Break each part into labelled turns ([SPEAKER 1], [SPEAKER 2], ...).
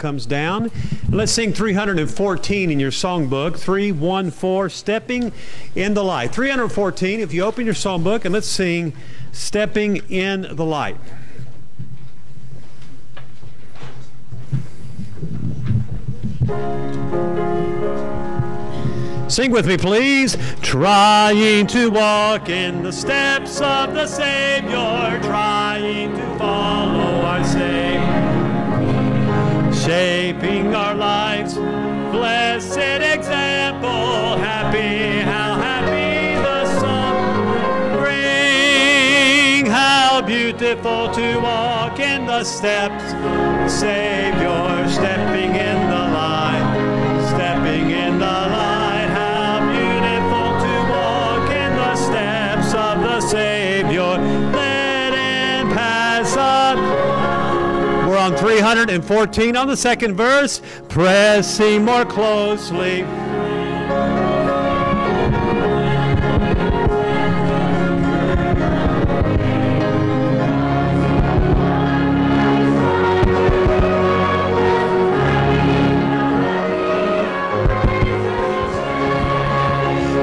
[SPEAKER 1] comes down? Let's sing 314 in your songbook. 314, Stepping in the Light. 314, if you open your songbook, and let's sing Stepping in the Light. Sing with me, please. Trying to walk in the steps of the Savior, trying shaping our lives. Blessed example, happy, how happy the suffering, how beautiful to walk in the steps, Savior, stepping in the We're 314 on the second verse, pressing more closely.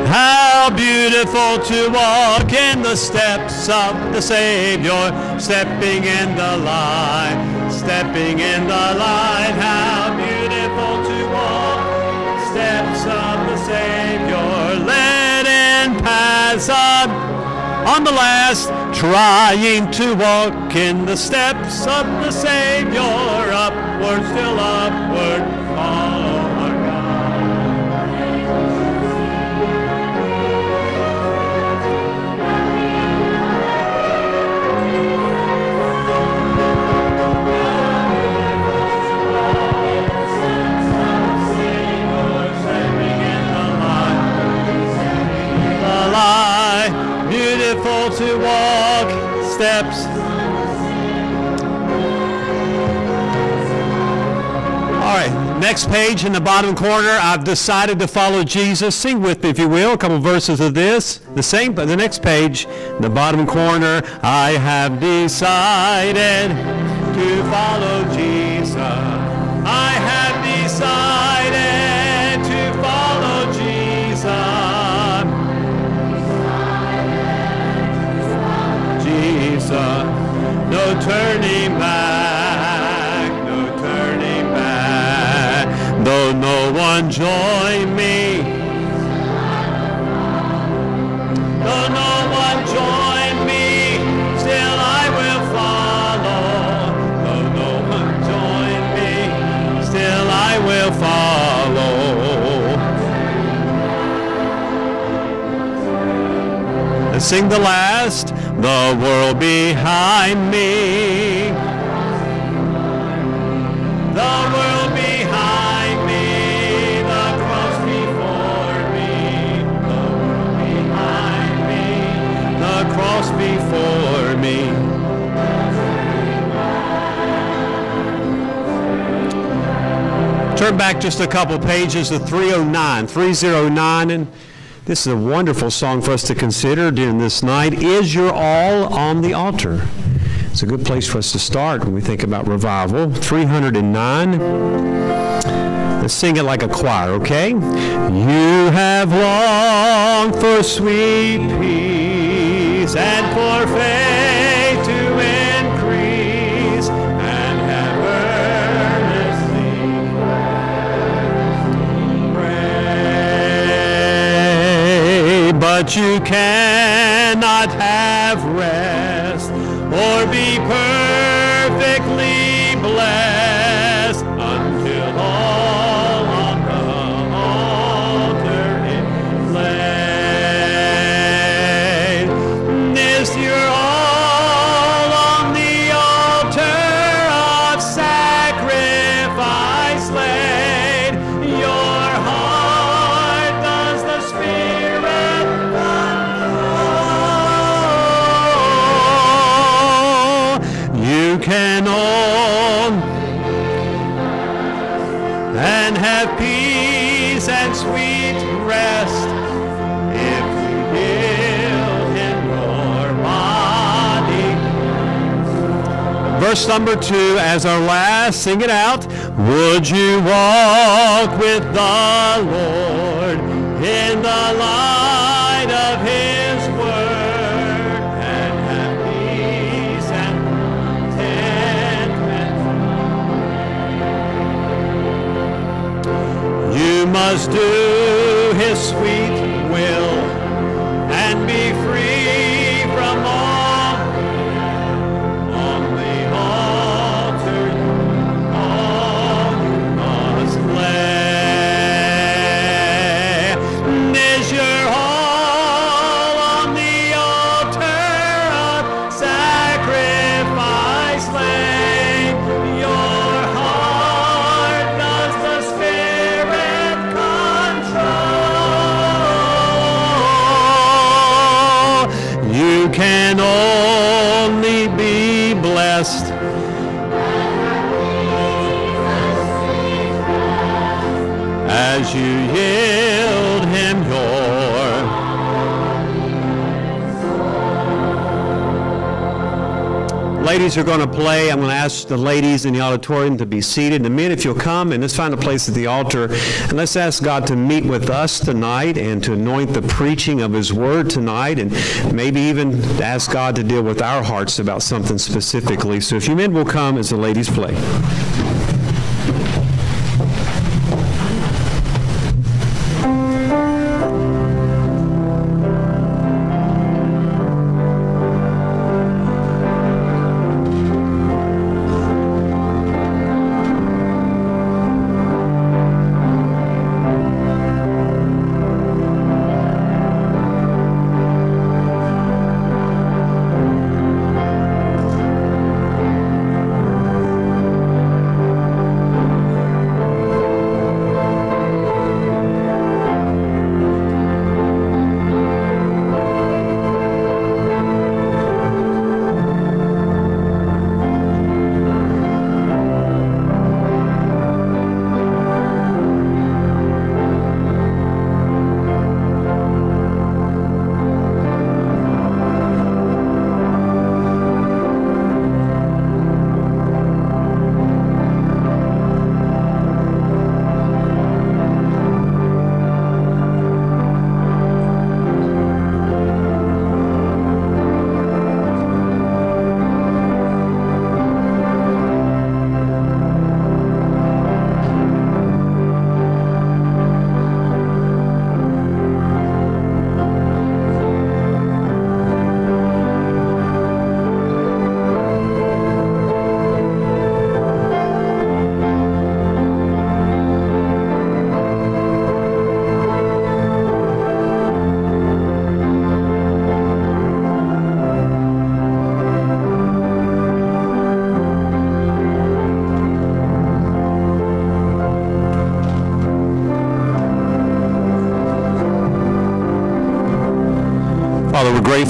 [SPEAKER 1] How beautiful to walk in the steps of the Savior, stepping in the light, stepping in the light. How beautiful to walk steps of the Savior. Let him pass on on the last, trying to walk in the steps of the Savior, upward, still upward, follow the light, beautiful to walk steps. All right, next page in the bottom corner, I've decided to follow Jesus. Sing with me, if you will, a couple verses of this. The same, but the next page, in the bottom corner, I have decided to follow Jesus. Turning back, no turning back. Though no one join me, though no one join me, still I will follow. Though no one join me, still I will follow. and sing the last, the world behind me. The world behind me, the cross before me. The world behind me, the cross before me. Turn back just a couple pages to 309, 309, and this is a wonderful song for us to consider during this night. Is your all on the altar? It's a good place for us to start when we think about revival. 309. Let's sing it like a choir, okay? You have longed for sweet peace and for faith but you cannot have rest or be perfectly verse number two as our last. Sing it out. Would you walk with the Lord in the light of His word and have peace and contentment? You must do Ladies are going to play. I'm going to ask the ladies in the auditorium to be seated. The men, if you'll come and let's find a place at the altar and let's ask God to meet with us tonight and to anoint the preaching of His Word tonight and maybe even ask God to deal with our hearts about something specifically. So if you men will come as the ladies play.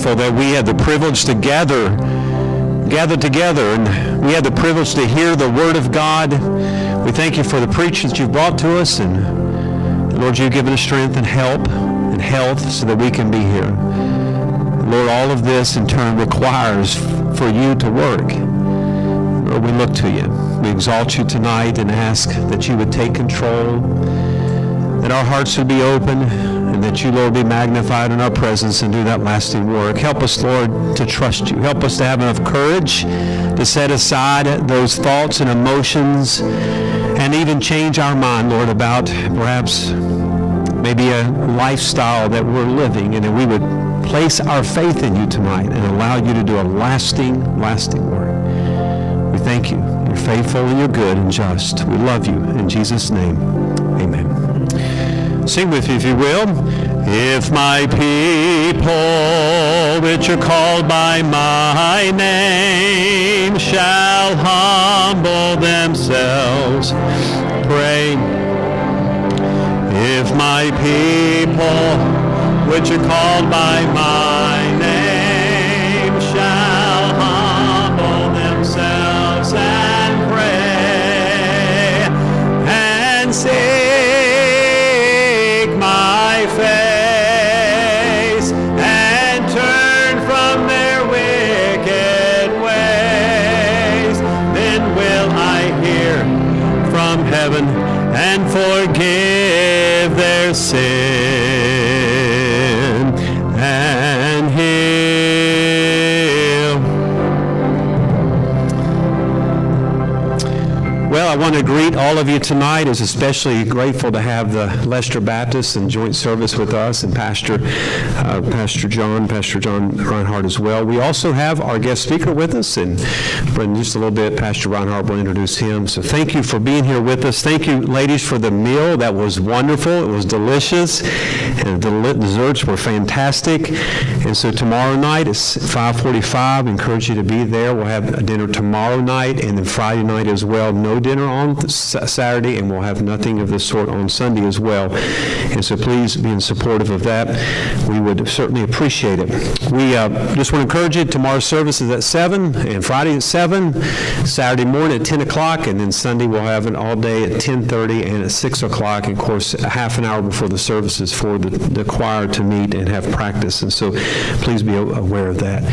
[SPEAKER 1] Father, that we had the privilege to gather, gather together, and we had the privilege to hear the Word of God. We thank you for the preaching that you've brought to us, and Lord, you've given us strength and help and health so that we can be here. Lord, all of this in turn requires for you to work. Lord, we look to you. We exalt you tonight and ask that you would take control, that our hearts would be open, and that you, Lord, be magnified in our presence and do that lasting work. Help us, Lord, to trust you. Help us to have enough courage to set aside those thoughts and emotions and even change our mind, Lord, about perhaps maybe a lifestyle that we're living and that we would place our faith in you tonight and allow you to do a lasting, lasting work. We thank you. You're faithful and you're good and just. We love you. In Jesus' name. Sing with me, if you will. If my people, which are called by my name, shall humble themselves, pray. If my people, which are called by my
[SPEAKER 2] all of you tonight. Is especially grateful to have the Lester Baptist in joint service with us and Pastor uh, Pastor John, Pastor John Reinhardt as well. We also have our guest speaker with us, and in just a little bit, Pastor Reinhardt will introduce him. So thank you for being here with us. Thank you, ladies, for the meal. That was wonderful. It was delicious, the desserts were fantastic. And so tomorrow night is 5:45. Encourage you to be there. We'll have dinner tomorrow night, and then Friday night as well. No dinner on Saturday, and we'll have nothing of this sort on Sunday as well. And so please be in supportive of that. We would certainly appreciate it. We uh, just want to encourage you, tomorrow's service is at 7, and Friday at 7, Saturday morning at 10 o'clock, and then Sunday we'll have an all day at 10.30 and at 6 o'clock, of course, half an hour before the services for the, the choir to meet and have practice. And so please be aware of that.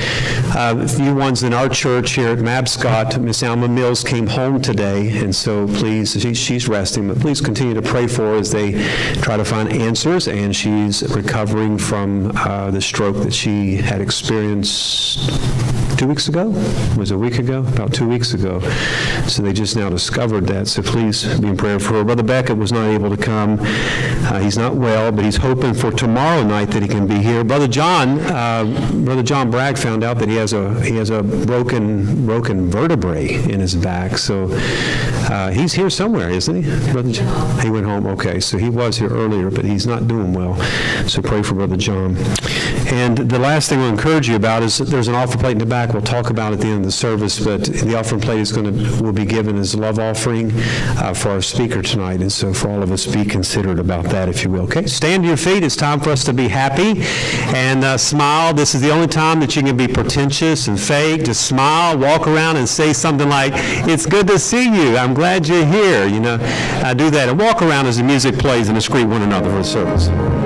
[SPEAKER 2] Uh, a few ones in our church here at Mabscott, Miss Alma Mills came home today, and so please, she, she's resting, but please continue to pray for her as they try to find answers. And she's recovering from uh, the stroke that she had experienced two weeks ago? Was a week ago? About two weeks ago. So they just now discovered that. So please be in prayer for her. Brother Beckett was not able to come. Uh, he's not well, but he's hoping for tomorrow night that he can be here. Brother John, uh, Brother John Bragg found out that he has a he has a broken broken vertebrae in his back. So uh, he's here somewhere, isn't he? Brother John? He went home. Okay, so he was here earlier, but he's not doing well. So pray for Brother John. And the last thing I'll encourage you about is that there's an offering plate in the back we'll talk about at the end of the service, but the offering plate is going to will be given as a love offering uh, for our speaker tonight. And so for all of us, be considerate about that, if you will. Okay, stand to your feet. It's time for us to be happy and uh, smile. This is the only time that you can be pretentious and fake. Just smile, walk around, and say something like, "It's good to see you. I'm glad you're here." You know, I do that and walk around as the music plays and greet one another for the service.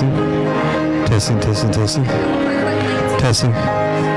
[SPEAKER 2] Testing, testing. Testing. to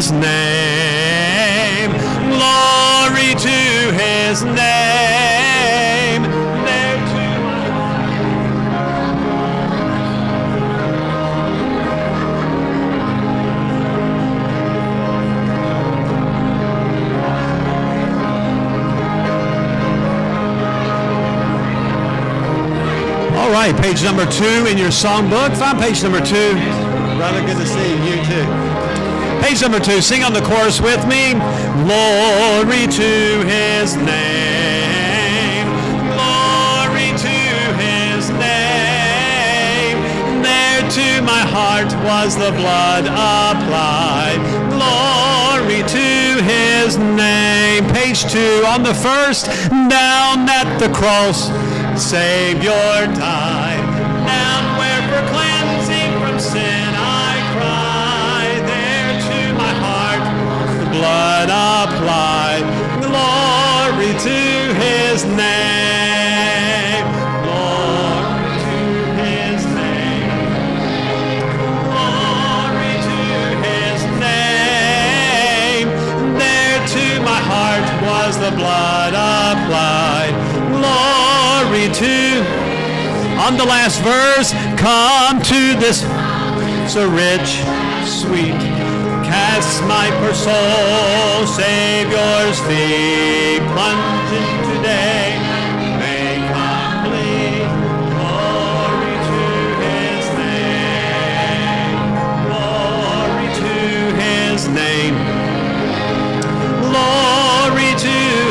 [SPEAKER 2] his name. Glory to his name. All
[SPEAKER 1] right, page number two in your songbook. Find page number two.
[SPEAKER 3] Rather good to see you too.
[SPEAKER 1] Page number two. Sing on the chorus with me. Glory to his name. Glory to his name. There to my heart was the blood applied. Glory to his name. Page two. On the first. Down at the cross. Savior died. Blood applied. Glory to. On the last verse, come to this so rich, sweet. Cast my poor soul, Savior's feet, plunge into day.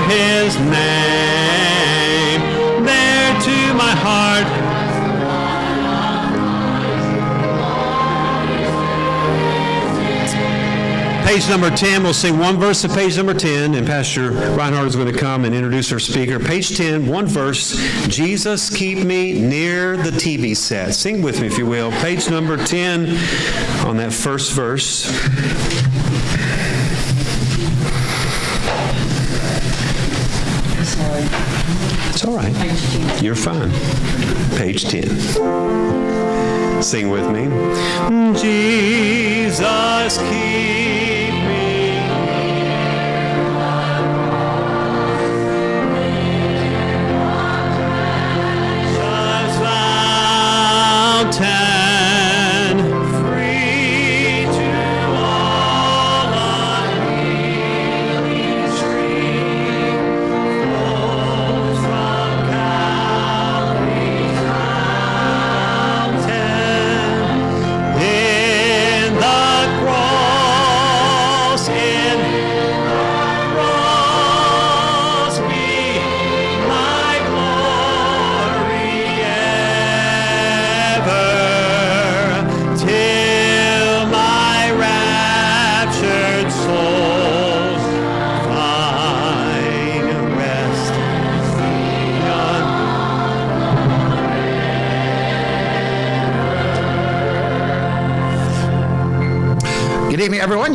[SPEAKER 1] His name. There to my heart. Page number 10, we'll sing one verse of page number 10, and Pastor Reinhardt is going to come and introduce our speaker. Page 10, one verse, Jesus, keep me near the TV set. Sing with me, if you will. Page number 10 on that first verse. All right. You're fine. Page 10. Sing with me. Jesus, keep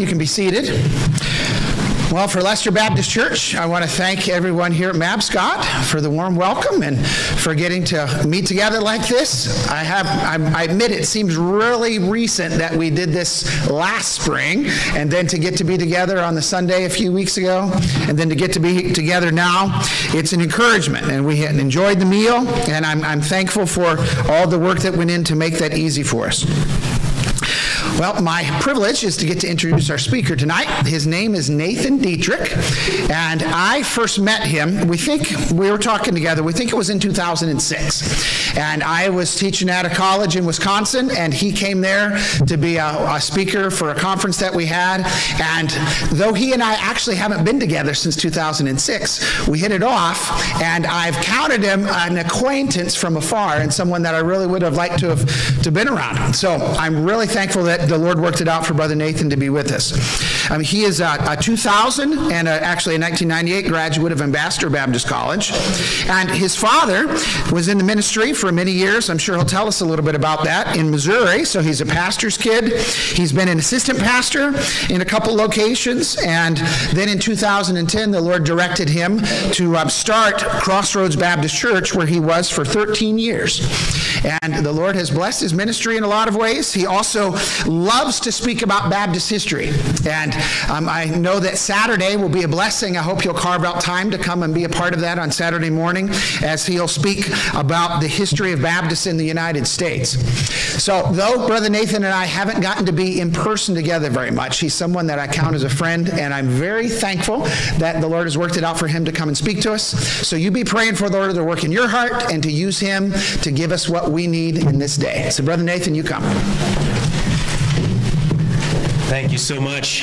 [SPEAKER 4] You can be seated. Well, for Lester Baptist Church, I want to thank everyone here at Mabscott for the warm welcome and for getting to meet together like this. I have, I, I admit, it seems really recent that we did this last spring, and then to get to be together on the Sunday a few weeks ago, and then to get to be together now, it's an encouragement. And we enjoyed the meal, and I'm, I'm thankful for all the work that went in to make that easy for us. Well, my privilege is to get to introduce our speaker tonight. His name is Nathan Deatrick, and I first met him, we think, we were talking together, we think it was in 2006. And I was teaching at a college in Wisconsin, and he came there to be a, a speaker for a conference that we had. And though he and I actually haven't been together since 2006, we hit it off, and I've counted him an acquaintance from afar and someone that I really would have liked to have to been around. So I'm really thankful that the Lord worked it out for Brother Nathan to be with us. Um, he is a, a 2000 and a, actually a 1998 graduate of Ambassador Baptist College. And his father was in the ministry for many years. I'm sure he'll tell us a little bit about that in Missouri. So he's a pastor's kid. He's been an assistant pastor in a couple locations. And then in 2010, the Lord directed him to um, start Crossroads Baptist Church, where he was for 13 years. And the Lord has blessed his ministry in a lot of ways. He also loves to speak about Baptist history. And um, I know that Saturday will be a blessing. I hope you'll carve out time to come and be a part of that on Saturday morning as he'll speak about the history of Baptists in the United States. So, though Brother Nathan and I haven't gotten to be in person together very much, he's someone that I count as a friend, and I'm very thankful that the Lord has worked it out for him to come and speak to us. So, you be praying for the Lord to work in your heart and to use him to give us what we need in this day. So, Brother Nathan, you come.
[SPEAKER 5] Thank you so much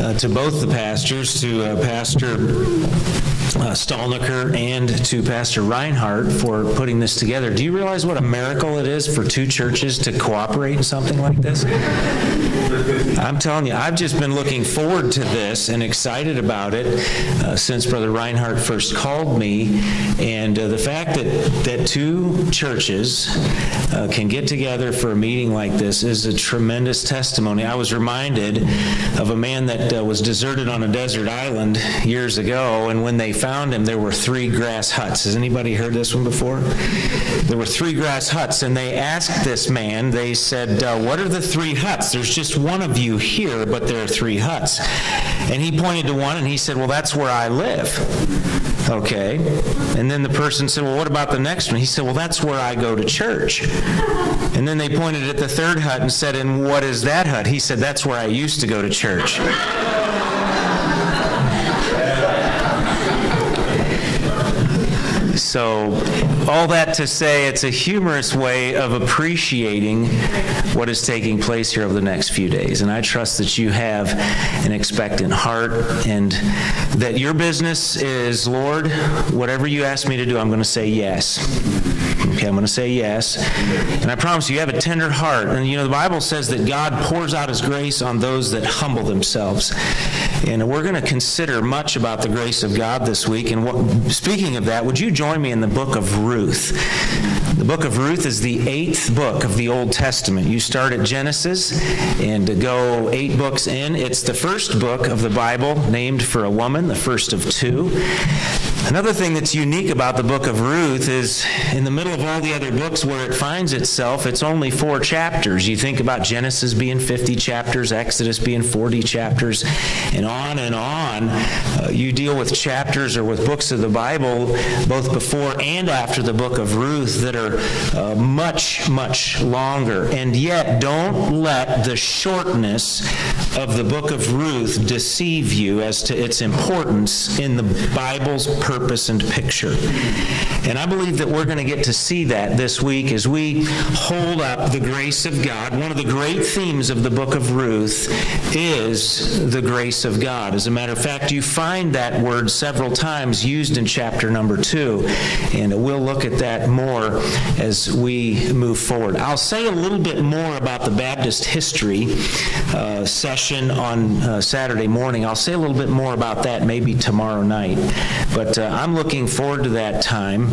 [SPEAKER 5] uh, to both the pastors, to uh, Pastor uh, and to Pastor Reinhardt for putting this together. Do you realize what a miracle it is for two churches to cooperate in something like this? I'm telling you, I've just been looking forward to this and excited about it uh, since Brother Reinhardt first called me. And uh, the fact that, that two churches uh, can get together for a meeting like this is a tremendous testimony. I was reminded of a man that uh, was deserted on a desert island years ago, and when they found him, there were three grass huts. Has anybody heard this one before? There were three grass huts, and they asked this man, they said, uh, What are the three huts? There's just one of you here, but there are three huts. And he pointed to one and he said, Well, that's where I live. Okay. And then the person said, Well, what about the next one? He said, Well, that's where I go to church. And then they pointed at the third hut and said, And what is that hut? He said, That's where I used to go to church. So, all that to say, it's a humorous way of appreciating what is taking place here over the next few days. And I trust that you have an expectant heart and that your business is, Lord, whatever you ask me to do, I'm going to say yes. Okay, I'm going to say yes. And I promise you, have a tender heart. And you know, the Bible says that God pours out his grace on those that humble themselves. And we're going to consider much about the grace of God this week. And what, speaking of that, would you join me in the book of Ruth? The book of Ruth is the eighth book of the Old Testament. You start at Genesis and to go eight books in. It's the first book of the Bible named for a woman, the first of two. Another thing that's unique about the book of Ruth is in the middle of all the other books where it finds itself, it's only four chapters. You think about Genesis being 50 chapters, Exodus being 40 chapters, and on and on. You deal with chapters or with books of the Bible, both before and after the book of Ruth, that are uh, much, much longer. And yet, don't let the shortness of the book of Ruth deceive you as to its importance in the Bible's purpose and picture. And I believe that we're going to get to see that this week as we hold up the grace of God. One of the great themes of the book of Ruth is the grace of God. As a matter of fact, you find that word several times used in chapter number two. And we'll look at that more as we move forward. I'll say a little bit more about the Baptist history uh, session on uh, Saturday morning. I'll say a little bit more about that maybe tomorrow night. But uh, I'm looking forward to that time.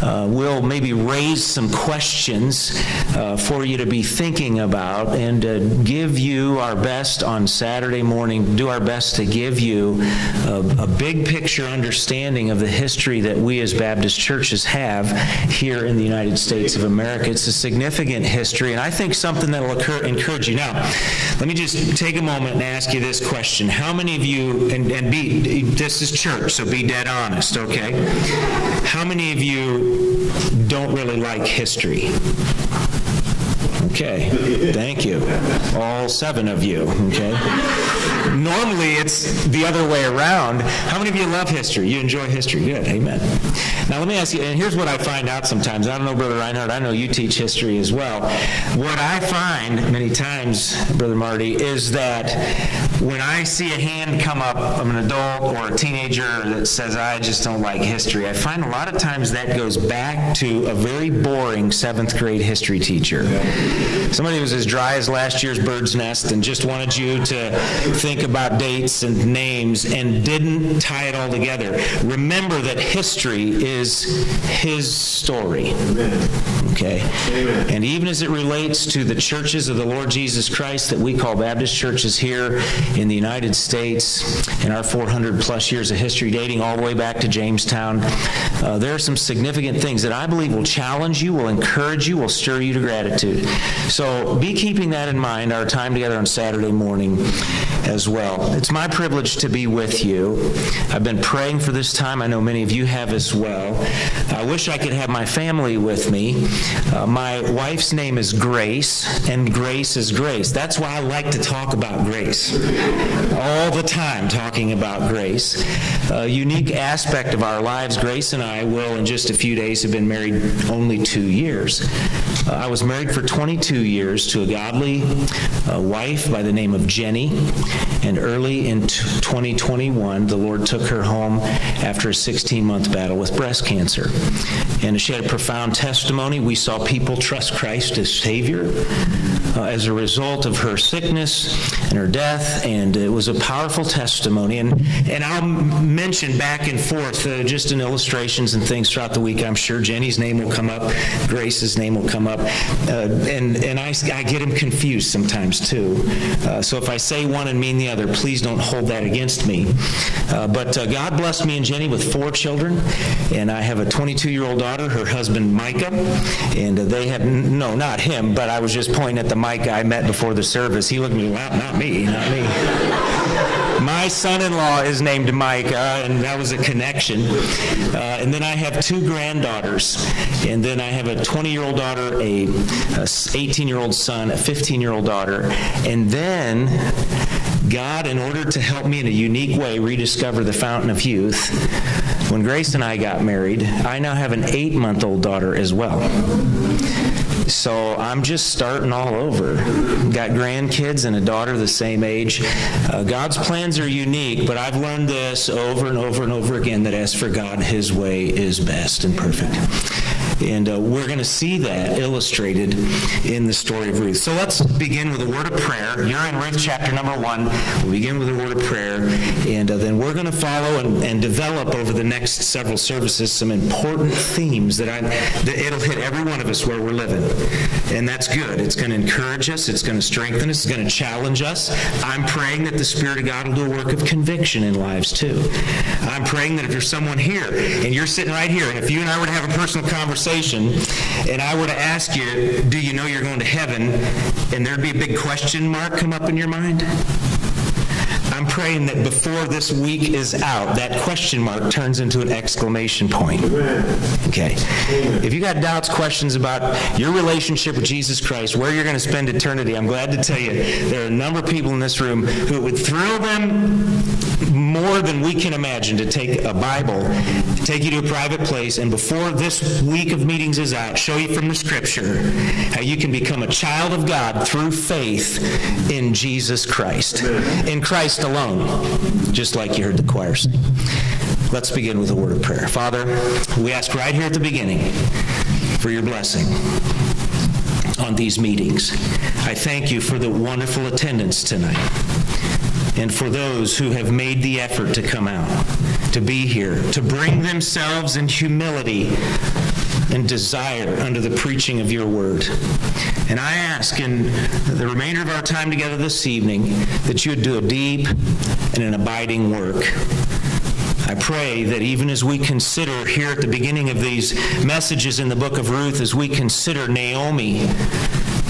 [SPEAKER 5] Uh, we'll maybe raise some questions uh, for you to be thinking about and uh, give you our best on Saturday morning, do our best to give you a, big picture understanding of the history that we as Baptist churches have here in the United States of America. It's a significant history, and I think something that will encourage you. Now, let me just take a moment and ask you this question. How many of you, and, and be, this is church, so be dead honest, okay? How many of you don't really like history? Okay, thank you. All seven of you, okay? Normally it's the other way around. How many of you love history? You enjoy history? Good, amen. Now let me ask you, and here's what I find out sometimes. I don't know, Brother Reinhardt, I know you teach history as well. What I find many times, Brother Marty, is that when I see a hand come up of an adult or a teenager that says, I just don't like history, I find a lot of times that goes back to a very boring seventh grade history teacher. Somebody who was as dry as last year's bird's nest and just wanted you to think think about dates and names and didn't tie it all together. Remember that history is his story. Okay? And even as it relates to the churches of the Lord Jesus Christ that we call Baptist churches here in the United States, in our 400 plus years of history, dating all the way back to Jamestown, uh, there are some significant things that I believe will challenge you, will encourage you, will stir you to gratitude. So be keeping that in mind our time together on Saturday morning as well. It's my privilege to be with you. I've been praying for this time. I know many of you have as well. I wish I could have my family with me. Uh, my wife's name is Grace, and Grace is Grace. That's why I like to talk about grace. All the time talking about grace. A unique aspect of our lives, Grace and I will, in just a few days, have been married only two years. Uh, I was married for 22 years to a godly uh, wife by the name of Jenny, and early in 2021, the Lord took her home after a 16 month battle with breast cancer. And she had a profound testimony. We saw people trust Christ as Savior uh, as a result of her sickness and her death, and it was a powerful testimony. And, and I'll mention back and forth uh, just in illustrations and things throughout the week. I'm sure Jenny's name will come up, Grace's name will come up, uh, and, and I, I get them confused sometimes too. Uh, so if I say one and mean the other, please don't hold that against me. Uh, but uh, God blessed me and Jenny with four children, and I have a 22 year old daughter, her husband Micah, and they have, no, not him, but I was just pointing at the Micah I met before the service. He looked at me, well, not me, not me. My son-in-law is named Micah, and that was a connection. Uh, and then I have two granddaughters, and then I have a 20-year-old daughter, a 18-year-old son, a 15-year-old daughter, and then God, in order to help me in a unique way rediscover the fountain of youth, when Grace and I got married, I now have an eight-month-old daughter as well. So I'm just starting all over. Got grandkids and a daughter the same age. Uh, God's plans are unique, but I've learned this over and over and over again that as for God, His way is best and perfect. And uh, we're going to see that illustrated in the story of Ruth. So let's begin with a word of prayer. You're in Ruth chapter number one. We'll begin with a word of prayer, and uh, then we're going to follow and, and, develop over the next several services some important themes that, I, that it'll hit every one of us where we're living. And that's good. It's going to encourage us, it's going to strengthen us, it's going to challenge us. I'm praying that the Spirit of God will do a work of conviction in lives too. I'm praying that if there's someone here and you're sitting right here, and if you and I were to have a personal conversation, conversation and I were to ask you, do you know you're going to heaven? And there'd be a big question mark come up in your mind? I'm praying that before this week is out, that question mark turns into an exclamation point. Okay. If you got doubts, questions about your relationship with Jesus Christ, where you're going to spend eternity, I'm glad to tell you there are a number of people in this room who would thrill them more than we can imagine to take a Bible, take you to a private place, and before this week of meetings is out, show you from the Scripture how you can become a child of God through faith in Jesus Christ. In Christ alone, just like you heard the choir sing. Let's begin with a word of prayer. Father, we ask right here at the beginning for your blessing on these meetings. I thank you for the wonderful attendance tonight and for those who have made the effort to come out, to be here, to bring themselves in humility and desire under the preaching of your word. And I ask in the remainder of our time together this evening that you would do a deep and an abiding work. I pray that even as we consider here at the beginning of these messages in the book of Ruth, as we consider Naomi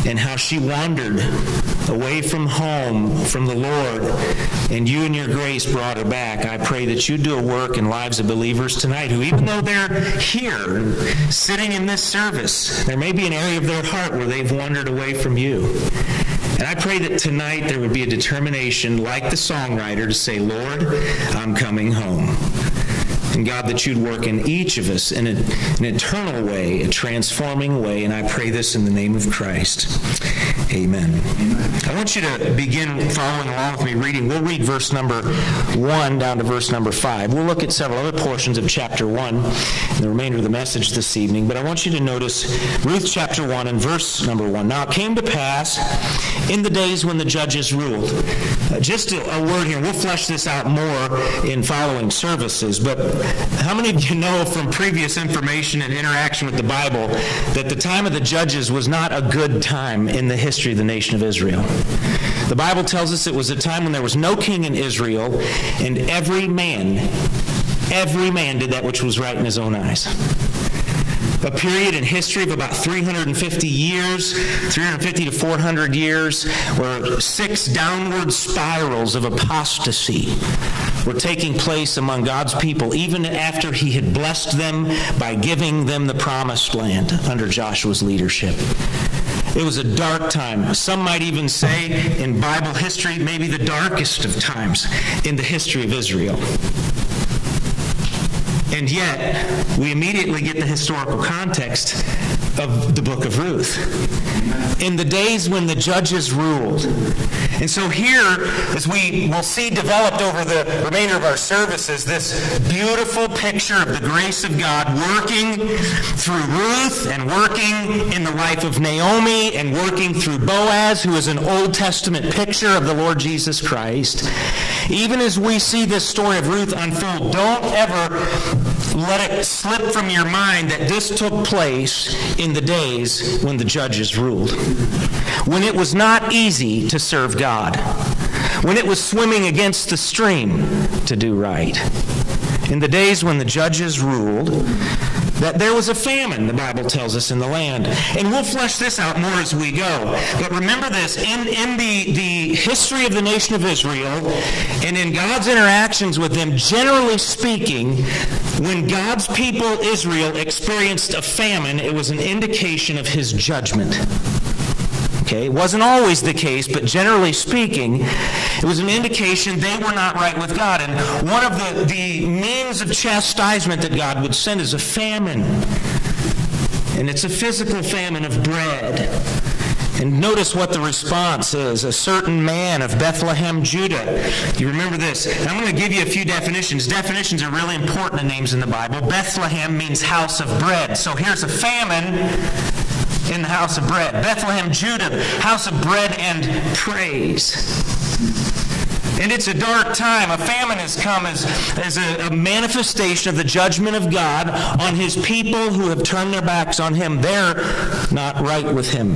[SPEAKER 5] and how she wandered away from home, from the Lord, and you and your grace brought her back. I pray that you do a work in lives of believers tonight who, even though they're here, sitting in this service, there may be an area of their heart where they've wandered away from you. And I pray that tonight there would be a determination, like the songwriter, to say, Lord, I'm coming home. And God, that you'd work in each of us in a, an eternal way, a transforming way. And I pray this in the name of Christ. Amen. I want you to begin following along with me reading. We'll read verse number 1 down to verse number 5. We'll look at several other portions of chapter 1 and the remainder of the message this evening, but I want you to notice Ruth chapter 1 and verse number 1. Now it came to pass in the days when the judges ruled. Uh, just a, a word here. We'll flesh this out more in following services, but how many of you know from previous information and interaction with the Bible that the time of the judges was not a good time in the history of the nation of Israel? The Bible tells us it was a time when there was no king in Israel, and every man, every man did that which was right in his own eyes a period in history of about 350 years, 350 to 400 years, where six downward spirals of apostasy were taking place among God's people, even after He had blessed them by giving them the promised land under Joshua's leadership. It was a dark time. Some might even say in Bible history, maybe the darkest of times in the history of Israel. And yet, we immediately get the historical context of the book of Ruth. In the days when the judges ruled. And so here, as we will see developed over the remainder of our services, this beautiful picture of the grace of God working through Ruth and working in the life of Naomi and working through Boaz, who is an Old Testament picture of the Lord Jesus Christ. Even as we see this story of Ruth unfold, don't ever let it slip from your mind that this took place in the days when the judges ruled. When it was not easy to serve God. When it was swimming against the stream to do right. In the days when the judges ruled, that there was a famine, the Bible tells us, in the land. And we'll flesh this out more as we go. But remember this in, in the, the history of the nation of Israel and in God's interactions with them, generally speaking, when God's people, Israel, experienced a famine, it was an indication of his judgment. Okay, it wasn't always the case, but generally speaking, it was an indication they were not right with God. And one of the, the means of chastisement that God would send is a famine. And it's a physical famine of bread. And notice what the response is. A certain man of Bethlehem, Judah. You remember this. I'm going to give you a few definitions. Definitions are really important in names in the Bible. Bethlehem means house of bread. So here's a famine in the house of bread. Bethlehem, Judah, house of bread and praise. And it's a dark time. A famine has come as, as a, a, manifestation of the judgment of God on his people who have turned their backs on him. They're not right with him.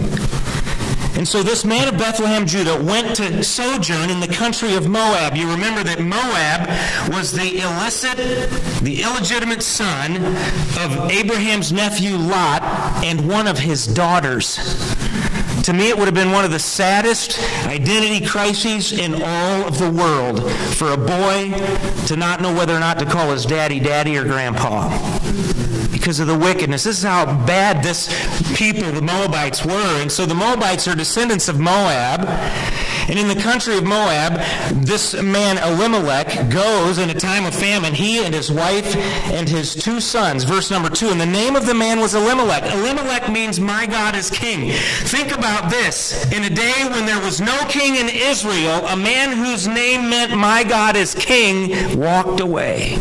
[SPEAKER 5] And so this man of Bethlehem, Judah, went to sojourn in the country of Moab. You remember that Moab was the illicit, the illegitimate son of Abraham's nephew Lot and one of his daughters. To me, it would have been one of the saddest identity crises in all of the world for a boy to not know whether or not to call his daddy daddy or grandpa because of the wickedness. This is how bad this people, the Moabites, were. And so the Moabites are descendants of Moab. And in the country of Moab, this man Elimelech goes in a time of famine, he and his wife and his two sons. Verse number two. And the name of the man was Elimelech. Elimelech means my God is king. Think about this. In a day when there was no king in Israel, a man whose name meant my God is king walked away.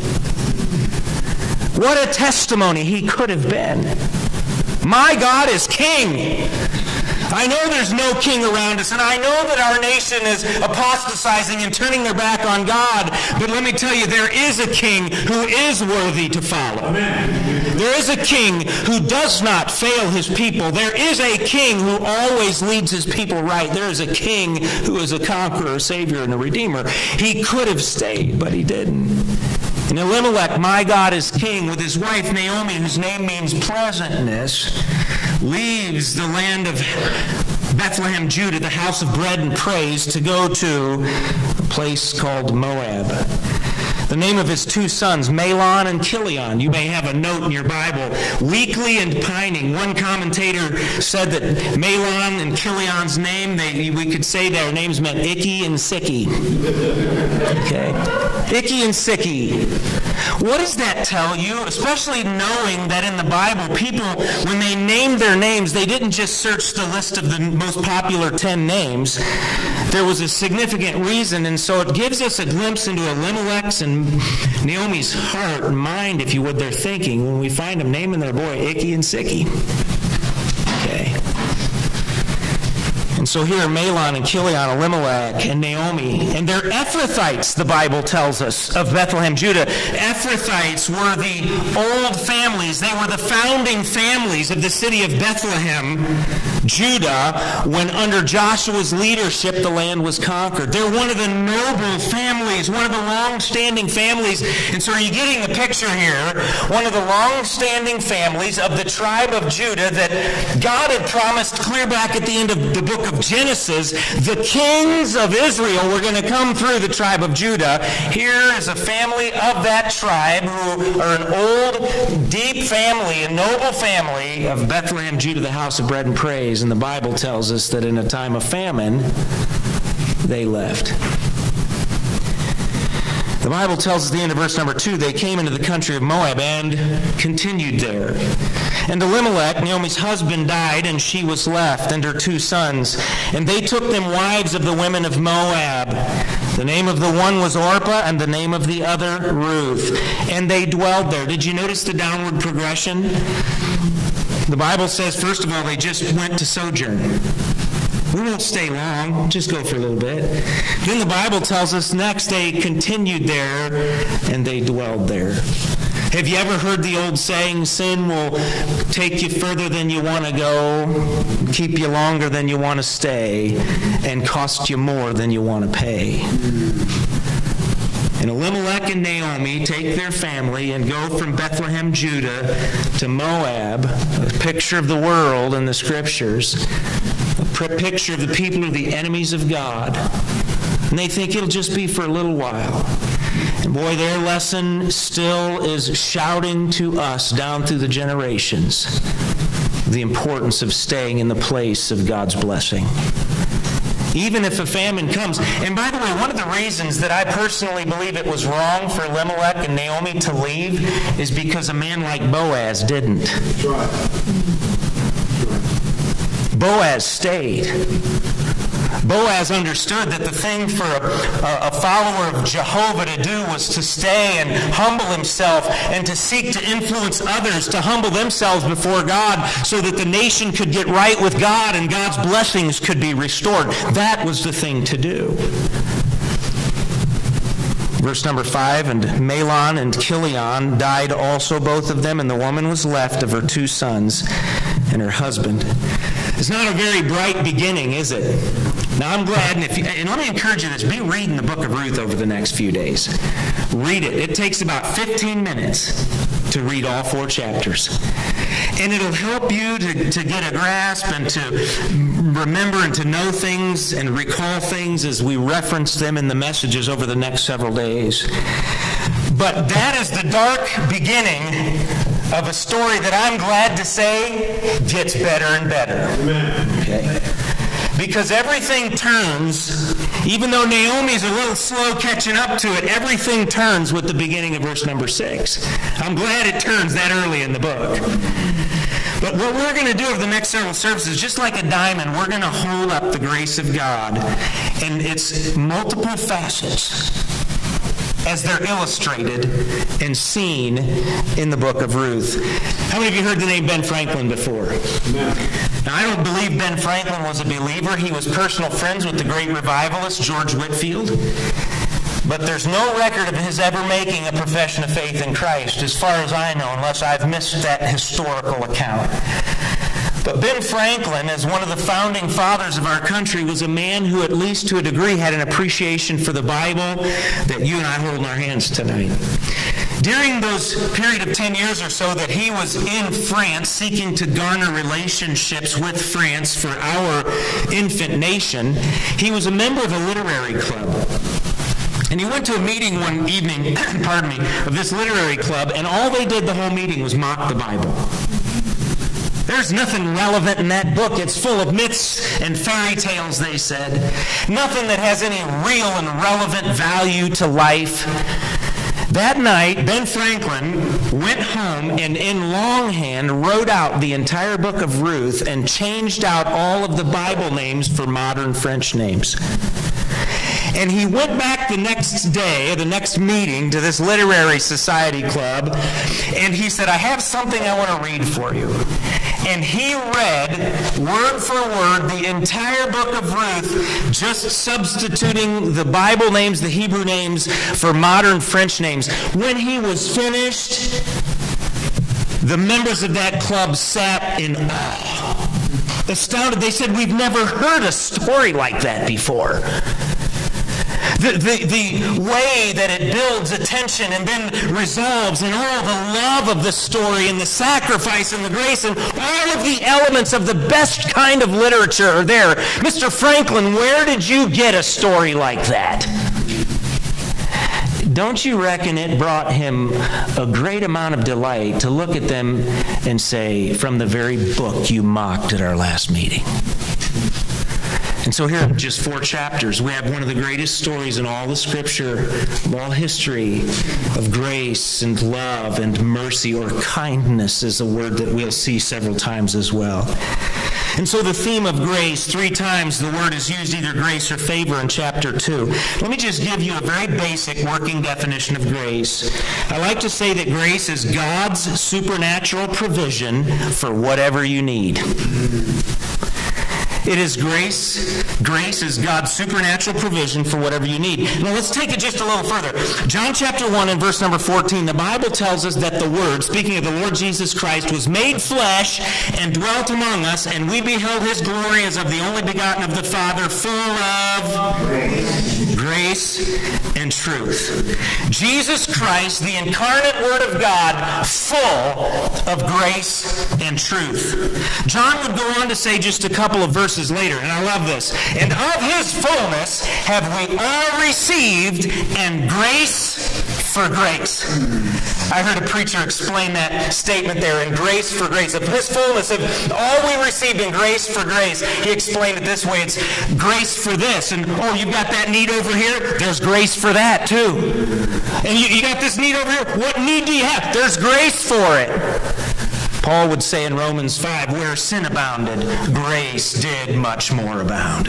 [SPEAKER 5] What a testimony he could have been. My God is king. I know there's no king around us, and I know that our nation is apostatizing and turning their back on God. But let me tell you, there is a king who is worthy to follow. Amen. There is a king who does not fail his people. There is a king who always leads his people right. There is a king who is a conqueror, a savior, and a redeemer. He could have stayed, but he didn't. And Elimelech, my God is king, with his wife Naomi, whose name means pleasantness, leaves the land of Bethlehem, Judah, the house of bread and praise, to go to a place called Moab. The name of his two sons, Mahlon and Chilion. You may have a note in your Bible. Weakly and pining. One commentator said that Mahlon and Chilion's name, they, we could say their names meant icky and sicky. Okay? Icky and sicky. What does that tell you? Especially knowing that in the Bible, people, when they named their names, they didn't just search the list of the most popular 10 names. There was a significant reason, and so it gives us a glimpse into Elimelech's and Naomi's heart mind, if you would, their thinking, when we find them naming their boy Icky and Sicky. So here are Mahlon and Chilion, Elimelech and Naomi, and they're Ephrathites, the Bible tells us, of Bethlehem, Judah. Ephrathites were the old families. They were the founding families of the city of Bethlehem, Judah, when under Joshua's leadership the land was conquered. They're one of the noble families, one of the long-standing families. And so are you getting the picture here? One of the long-standing families of the tribe of Judah that God had promised clear back at the end of the book of Genesis, the kings of Israel were going to come through the tribe of Judah. Here is a family of that tribe who are an old, deep family, a noble family of Bethlehem, Judah, the house of bread and praise. And the Bible tells us that in a time of famine, they left. The Bible tells us at the end of verse number two, they came into the country of Moab and continued there. And Elimelech, Naomi's husband, died, and she was left, and her two sons. And they took them wives of the women of Moab. The name of the one was Orpah, and the name of the other Ruth. And they dwelled there. Did you notice the downward progression? The Bible says, first of all, they just went to sojourn. We won't stay long, just go for a little bit. Then the Bible tells us next they continued there and they dwelled there. Have you ever heard the old saying, sin will take you further than you want to go, keep you longer than you want to stay, and cost you more than you want to pay? Elimelech and Naomi take their family and go from Bethlehem, Judah to Moab, a picture of the world in the scriptures, a picture of the people who are the enemies of God. And they think it'll just be for a little while. And boy, their lesson still is shouting to us down through the generations the importance of staying in the place of God's blessing even if a famine comes. And by the way, one of the reasons that I personally believe it was wrong for Elimelech and Naomi to leave is because a man like Boaz didn't. Boaz stayed. Boaz understood that the thing for a, a, follower of Jehovah to do was to stay and humble himself and to seek to influence others to humble themselves before God so that the nation could get right with God and God's blessings could be restored. That was the thing to do. Verse number five, and Mahlon and Chilion died also, both of them, and the woman was left of her two sons and her husband. It's not a very bright beginning, is it? Now I'm glad, and, if you, and let me encourage you this: be reading the book of Ruth over the next few days. Read it. It takes about 15 minutes to read all four chapters, and it'll help you to, to get a grasp and to remember and to know things and recall things as we reference them in the messages over the next several days. But that is the dark beginning of a story that I'm glad to say gets better and better. Amen. Okay. Because everything turns, even though Naomi's a little slow catching up to it, everything turns with the beginning of verse number six. I'm glad it turns that early in the book. But what we're going to do over the next several services, just like a diamond, we're going to hold up the grace of God and its multiple facets as they're illustrated and seen in the book of Ruth. How many of you heard the name Ben Franklin before? Now, I don't believe Ben Franklin was a believer. He was personal friends with the great revivalist George Whitefield. But there's no record of his ever making a profession of faith in Christ, as far as I know, unless I've missed that historical account. But Ben Franklin, as one of the founding fathers of our country, was a man who, at least to a degree, had an appreciation for the Bible that you and I hold in our hands tonight. During those period of 10 years or so that he was in France seeking to garner relationships with France for our infant nation, he was a member of a literary club. And he went to a meeting one evening, pardon me, of this literary club, and all they did the whole meeting was mock the Bible. There's nothing relevant in that book. It's full of myths and fairy tales, they said. Nothing that has any real and relevant value to life. That night, Ben Franklin went home and in longhand wrote out the entire book of Ruth and changed out all of the Bible names for modern French names. And he went back the next day, the next meeting to this literary society club, and he said, I have something I want to read for you. And he read word for word the entire book of Ruth, just substituting the Bible names, the Hebrew names, for modern French names. When he was finished, the members of that club sat in awe. Astounded. They said, We've never heard a story like that before the, the, the way that it builds attention and then resolves and all the love of the story and the sacrifice and the grace and all of the elements of the best kind of literature are there. Mr. Franklin, where did you get a story like that? Don't you reckon it brought him a great amount of delight to look at them and say, from the very book you mocked at our last meeting? And so here are just four chapters. We have one of the greatest stories in all the scripture, all history of grace and love and mercy, or kindness is a word that we'll see several times as well. And so the theme of grace, three times the word is used either grace or favor in chapter 2. Let me just give you a very basic working definition of grace. I like to say that grace is God's supernatural provision for whatever you need. It is grace. Grace is God's supernatural provision for whatever you need. Now let's take it just a little further. John chapter 1 and verse number 14, the Bible tells us that the Word, speaking of the Lord Jesus Christ, was made flesh and dwelt among us, and we beheld his glory as of the only begotten of the Father, full of grace, grace and truth. Jesus Christ, the incarnate Word of God, full of grace and truth. John would go on to say just a couple of verses verses later, and I love this. And of his fullness have we all received, and grace for grace. I heard a preacher explain that statement there in grace for grace. Of his fullness, of all we received in grace for grace, he explained it this way it's grace for this. And oh, you got that need over here? There's grace for that too. And you, you got this need over here? What need do you have? There's grace for it. Paul would say in Romans 5, where sin abounded, grace did much more abound.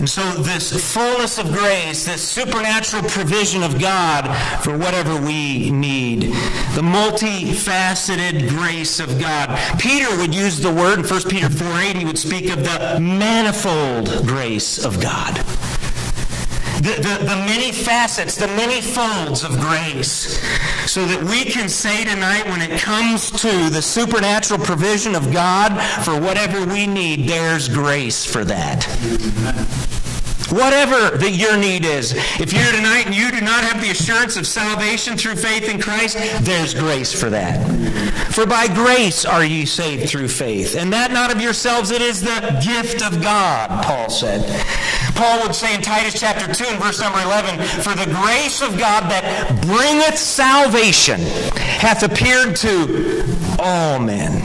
[SPEAKER 5] And so, this fullness of grace, this supernatural provision of God for whatever we need, the multifaceted grace of God. Peter would use the word in 1 Peter 4 8, he would speak of the manifold grace of God the, the, the many facets, the many folds of grace, so that we can say tonight when it comes to the supernatural provision of God for whatever we need, there's grace for that. Whatever that your need is. If you're tonight and you do not have the assurance of salvation through faith in Christ, there's grace for that. For by grace are ye saved through faith. And that not of yourselves, it is the gift of God, Paul said. Paul would say in Titus chapter 2 and verse number 11, For the grace of God that bringeth salvation hath appeared to all men.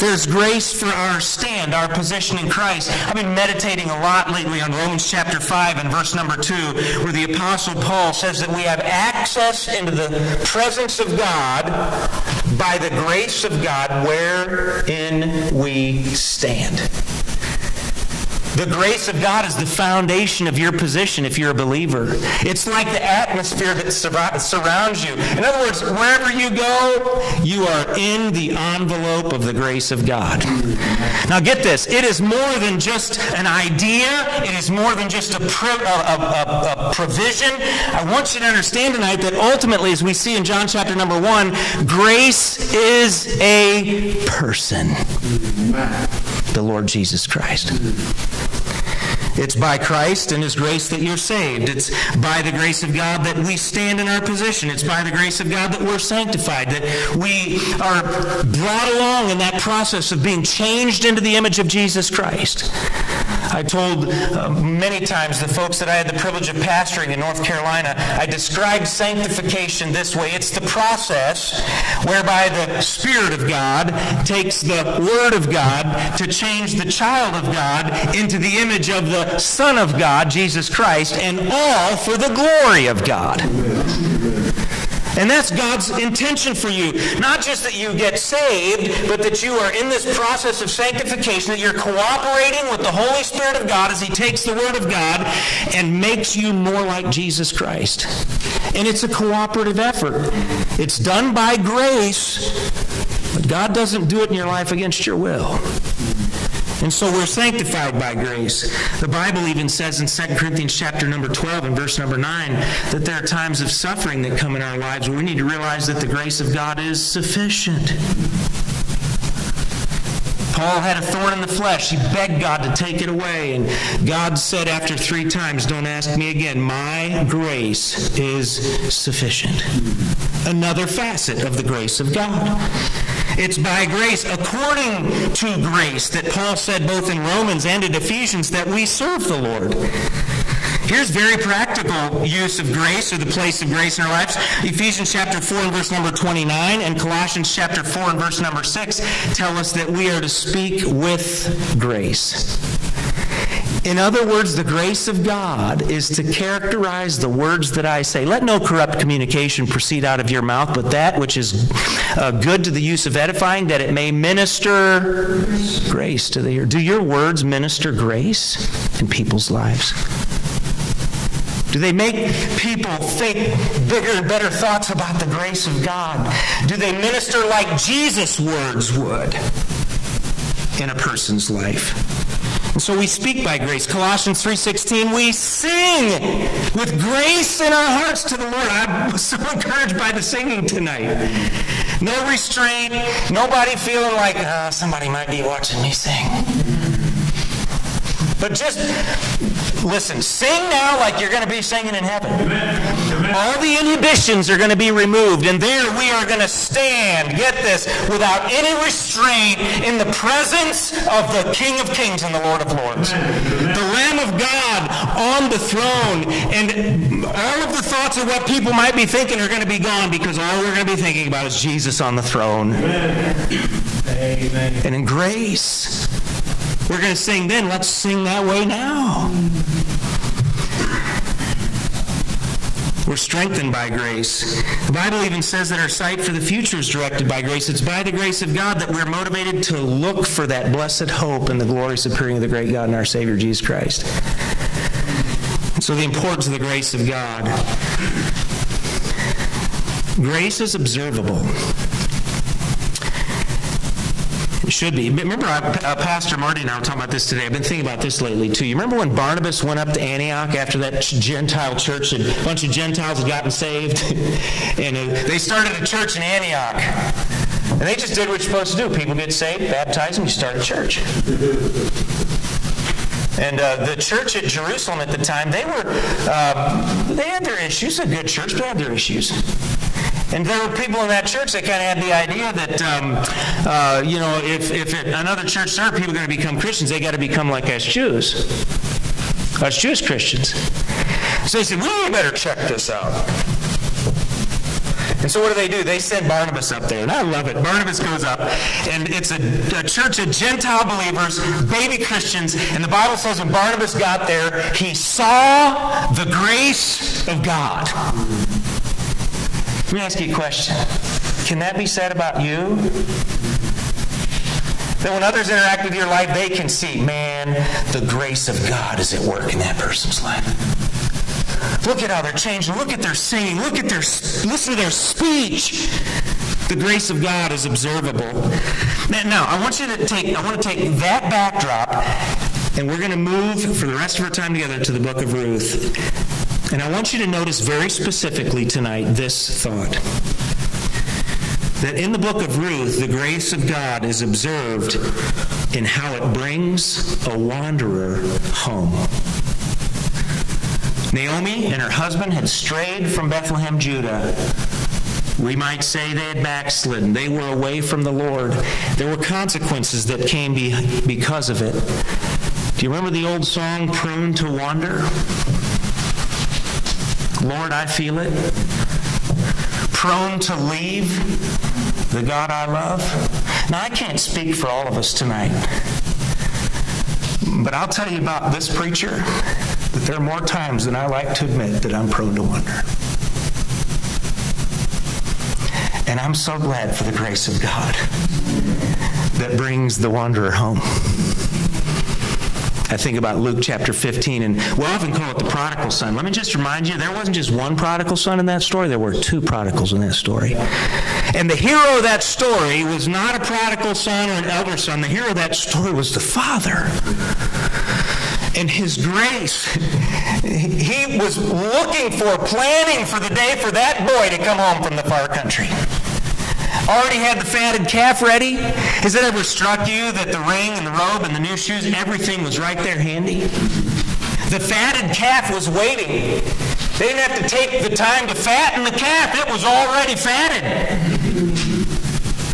[SPEAKER 5] There's grace for our stand, our position in Christ. I've been meditating a lot lately on Romans chapter 5 and verse number 2, where the Apostle Paul says that we have access into the presence of God by the grace of God wherein we stand. The grace of God is the foundation of your position if you're a believer. It's like the atmosphere that surrounds you. In other words, wherever you go, you are in the envelope of the grace of God. Now get this. It is more than just an idea. It is more than just a, a, a, a provision. I want you to understand tonight that ultimately, as we see in John chapter number one, grace is a person. The Lord Jesus Christ. It's by Christ and His grace that you're saved. It's by the grace of God that we stand in our position. It's by the grace of God that we're sanctified, that we are brought along in that process of being changed into the image of Jesus Christ. I told uh, many times the folks that I had the privilege of pastoring in North Carolina, I described sanctification this way. It's the process whereby the Spirit of God takes the Word of God to change the child of God into the image of the Son of God, Jesus Christ, and all for the glory of God. And that's God's intention for you. Not just that you get saved, but that you are in this process of sanctification, that you're cooperating with the Holy Spirit of God as He takes the Word of God and makes you more like Jesus Christ. And it's a cooperative effort. It's done by grace, but God doesn't do it in your life against your will. And so we're sanctified by grace. The Bible even says in 2 Corinthians chapter number 12 and verse number 9 that there are times of suffering that come in our lives where we need to realize that the grace of God is sufficient. Paul had a thorn in the flesh. He begged God to take it away. And God said after three times, Don't ask me again. My grace is sufficient. Another facet of the grace of God. It's by grace, according to grace, that Paul said both in Romans and in Ephesians that we serve the Lord. Here's very practical use of grace or the place of grace in our lives. Ephesians chapter 4 and verse number 29 and Colossians chapter 4 and verse number 6 tell us that we are to speak with grace. In other words, the grace of God is to characterize the words that I say. Let no corrupt communication proceed out of your mouth, but that which is uh, good to the use of edifying, that it may minister grace to the ear. Do your words minister grace in people's lives? Do they make people think bigger and better thoughts about the grace of God? Do they minister like Jesus' words would in a person's life? So we speak by grace. Colossians 3:16, we sing with grace in our hearts to the Lord. I was so encouraged by the singing tonight. No restraint, nobody feeling like uh, somebody might be watching me sing. But just listen, sing now like you're going to be singing in heaven. All the inhibitions are going to be removed, and there we are going to stand, get this, without any restraint in the presence of the King of Kings and the Lord of Lords. The Lamb of God on the throne, and all of the thoughts of what people might be thinking are going to be gone because all we're going to be thinking about is Jesus on the throne. Amen. And in grace, we're going to sing then. Let's sing that way now. We're strengthened by grace. The Bible even says that our sight for the future is directed by grace. It's by the grace of God that we're motivated to look for that blessed hope and the glorious appearing of the great God and our Savior Jesus Christ. So, the importance of the grace of God. Grace is observable. Should be. Remember, uh, Pastor Marty and I were talking about this today. I've been thinking about this lately, too. You remember when Barnabas went up to Antioch after that Gentile church, and a bunch of Gentiles had gotten saved? and uh, they started a church in Antioch. And they just did what you're supposed to do. People get saved, baptize them, you start a church. And uh, the church at Jerusalem at the time, they were, uh, they had their issues. A good church, but they had their issues. And there were people in that church that kind of had the idea that, um, uh, you know, if, if it, another church people are going to become Christians, they got to become like us Jews, us Jewish Christians. So they said, we better check this out. And so what do they do? They send Barnabas up there. And I love it. Barnabas goes up, and it's a, a, church of Gentile believers, baby Christians. And the Bible says when Barnabas got there, he saw the grace of God. Let me ask you a question. Can that be said about you? That when others interact with your life, they can see, man, the grace of God is at work in that person's life. Look at how they're changing. Look at their singing. Look at their, listen to their speech. The grace of God is observable. Now, I want you to take, I want to take that backdrop, and we're going to move for the rest of our time together to the book of Ruth. And I want you to notice very specifically tonight this thought that in the book of Ruth, the grace of God is observed in how it brings a wanderer home. Naomi and her husband had strayed from Bethlehem, Judah. We might say they had backslidden. They were away from the Lord. There were consequences that came be, because of it. Do you remember the old song, Prone to Wander? Lord, I feel it. Prone to leave the God I love. Now, I can't speak for all of us tonight, but I'll tell you about this preacher that there are more times than I like to admit that I'm prone to wander. And I'm so glad for the grace of God that brings the wanderer home. I think about Luke chapter 15, and we'll often call it the prodigal son. Let me just remind you, there wasn't just one prodigal son in that story, there were two prodigals in that story. And the hero of that story was not a prodigal son or an elder son. The hero of that story was the father. And his grace, he was looking for, planning for the day for that boy to come home from the far country already had the fatted calf ready? Has it ever struck you that the ring and the robe and the new shoes, everything was right there handy? The fatted calf was waiting. They didn't have to take the time to fatten the calf, it was already fatted.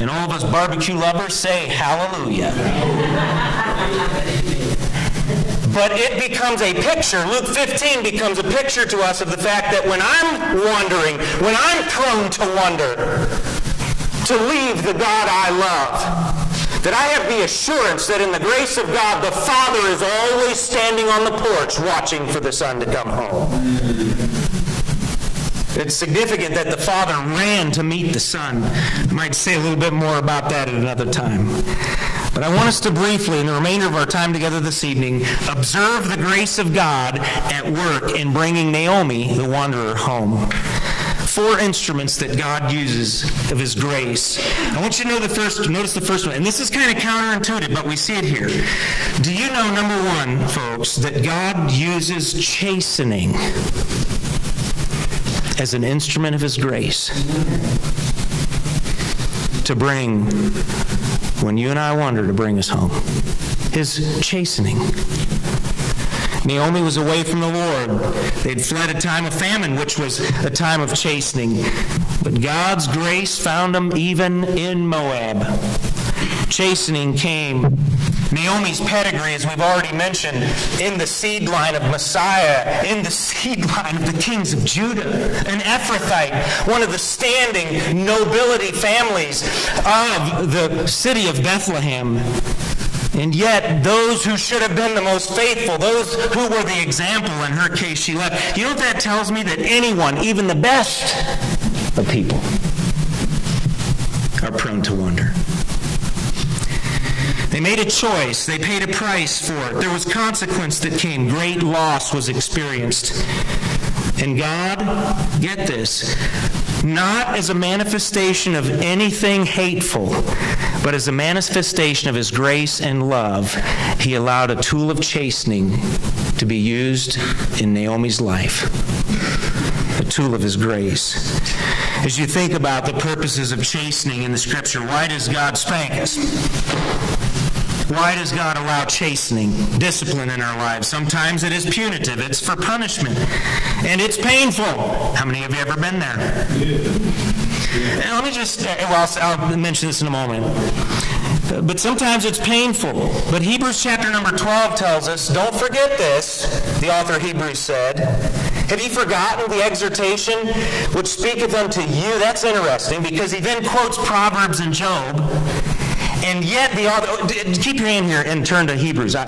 [SPEAKER 5] And all of us barbecue lovers say hallelujah. But it becomes a picture. Luke 15 becomes a picture to us of the fact that when I'm wondering, when I'm prone to wonder, to leave the God I love. That I have the assurance that in the grace of God, the Father is always standing on the porch watching for the Son to come home. It's significant that the Father ran to meet the Son. I might say a little bit more about that at another time. But I want us to briefly, in the remainder of our time together this evening, observe the grace of God at work in bringing Naomi, the wanderer, home four instruments that God uses of His grace. I want you to know the first, notice the first one, and this is kind of counterintuitive, but we see it here. Do you know, number one, folks, that God uses chastening as an instrument of His grace to bring, when you and I wander, to bring us home? His chastening. Naomi was away from the Lord. They'd fled a time of famine, which was a time of chastening. But God's grace found them even in Moab. Chastening came. Naomi's pedigree, as we've already mentioned, in the seed line of Messiah, in the seed line of the kings of Judah, an Ephrathite, one of the standing nobility families of the city of Bethlehem. And yet, those who should have been the most faithful, those who were the example, in her case, she left. You know what that tells me? That anyone, even the best of people, are prone to wonder. They made a choice. They paid a price for it. There was consequence that came. Great loss was experienced. And God, get this, not as a manifestation of anything hateful, but as a manifestation of His grace and love, He allowed a tool of chastening to be used in Naomi's life. A tool of His grace. As you think about the purposes of chastening in the Scripture, why does God spank us? Why does God allow chastening, discipline in our lives? Sometimes it is punitive, it's for punishment, and it's painful. How many of you ever been there? And let me just, uh, well, I'll mention this in a moment. But sometimes it's painful. But Hebrews chapter number 12 tells us, don't forget this, the author Hebrews said. Have you forgotten the exhortation which speaketh unto you? That's interesting because he then quotes Proverbs and Job. And yet the author, oh, keep your hand here and turn to Hebrews. I,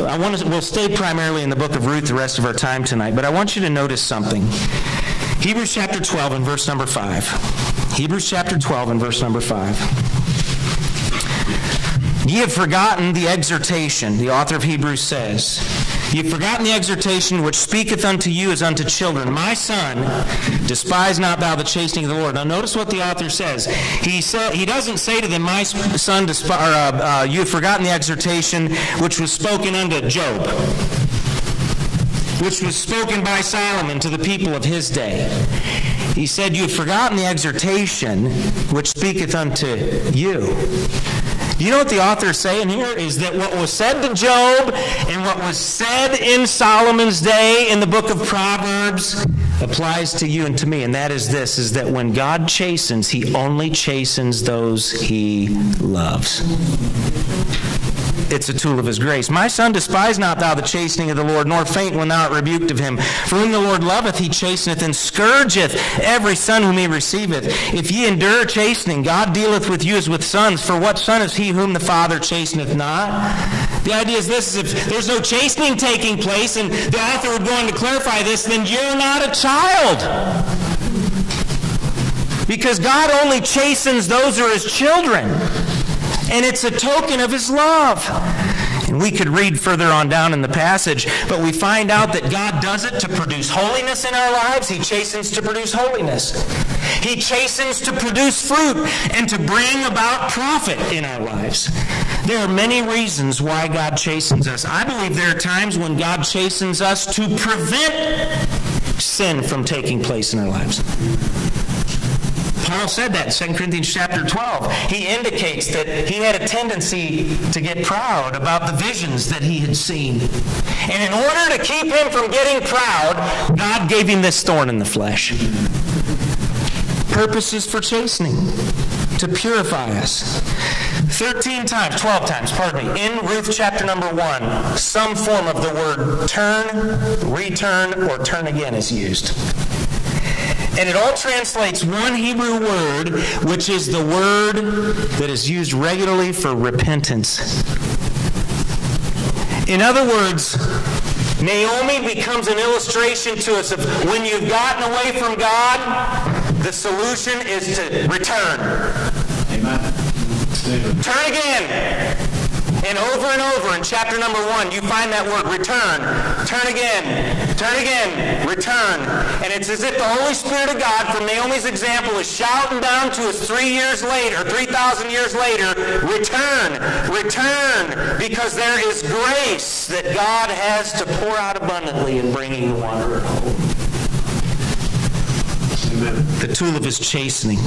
[SPEAKER 5] I want to, we'll stay primarily in the book of Ruth the rest of our time tonight, but I want you to notice something. Hebrews chapter 12 and verse number 5. Hebrews chapter 12 and verse number 5. Ye have forgotten the exhortation, the author of Hebrews says. Ye have forgotten the exhortation which speaketh unto you as unto children. My son, despise not thou the chastening of the Lord. Now notice what the author says. He said he doesn't say to them, My son, despi- or, uh, uh, you have forgotten the exhortation which was spoken unto Job, which was spoken by Solomon to the people of his day. He said, You have forgotten the exhortation which speaketh unto you. You know what the author is saying here? Is that what was said to Job and what was said in Solomon's day in the book of Proverbs applies to you and to me. And that is this, is that when God chastens, he only chastens those he loves. It's a tool of his grace. My son, despise not thou the chastening of the Lord, nor faint when thou art rebuked of him. For whom the Lord loveth, he chasteneth and scourgeth every son whom he receiveth. If ye endure chastening, God dealeth with you as with sons. For what son is he whom the Father chasteneth not? The idea is this, is if there's no chastening taking place, and the author would go on to clarify this, then you're not a child. Because God only chastens those who are his children. And it's a token of his love. And we could read further on down in the passage, but we find out that God does it to produce holiness in our lives. He chastens to produce holiness. He chastens to produce fruit and to bring about profit in our lives. There are many reasons why God chastens us. I believe there are times when God chastens us to prevent sin from taking place in our lives. Paul said that in 2 Corinthians chapter 12. He indicates that he had a tendency to get proud about the visions that he had seen. And in order to keep him from getting proud, God gave him this thorn in the flesh. Purposes for chastening, to purify us. 13 times, 12 times, pardon me, in Ruth chapter number 1, some form of the word turn, return, or turn again is used. And it all translates one Hebrew word, which is the word that is used regularly for repentance. In other words, Naomi becomes an illustration to us of when you've gotten away from God, the solution is to return. Amen. Turn again. And over and over in chapter number one, you find that word return. Turn again. Turn again. Return. And it's as if the Holy Spirit of God, from Naomi's example, is shouting down to us three years later, 3,000 years later, return. Return. Because there is grace that God has to pour out abundantly in bringing the wanderer home. The tool of his chastening.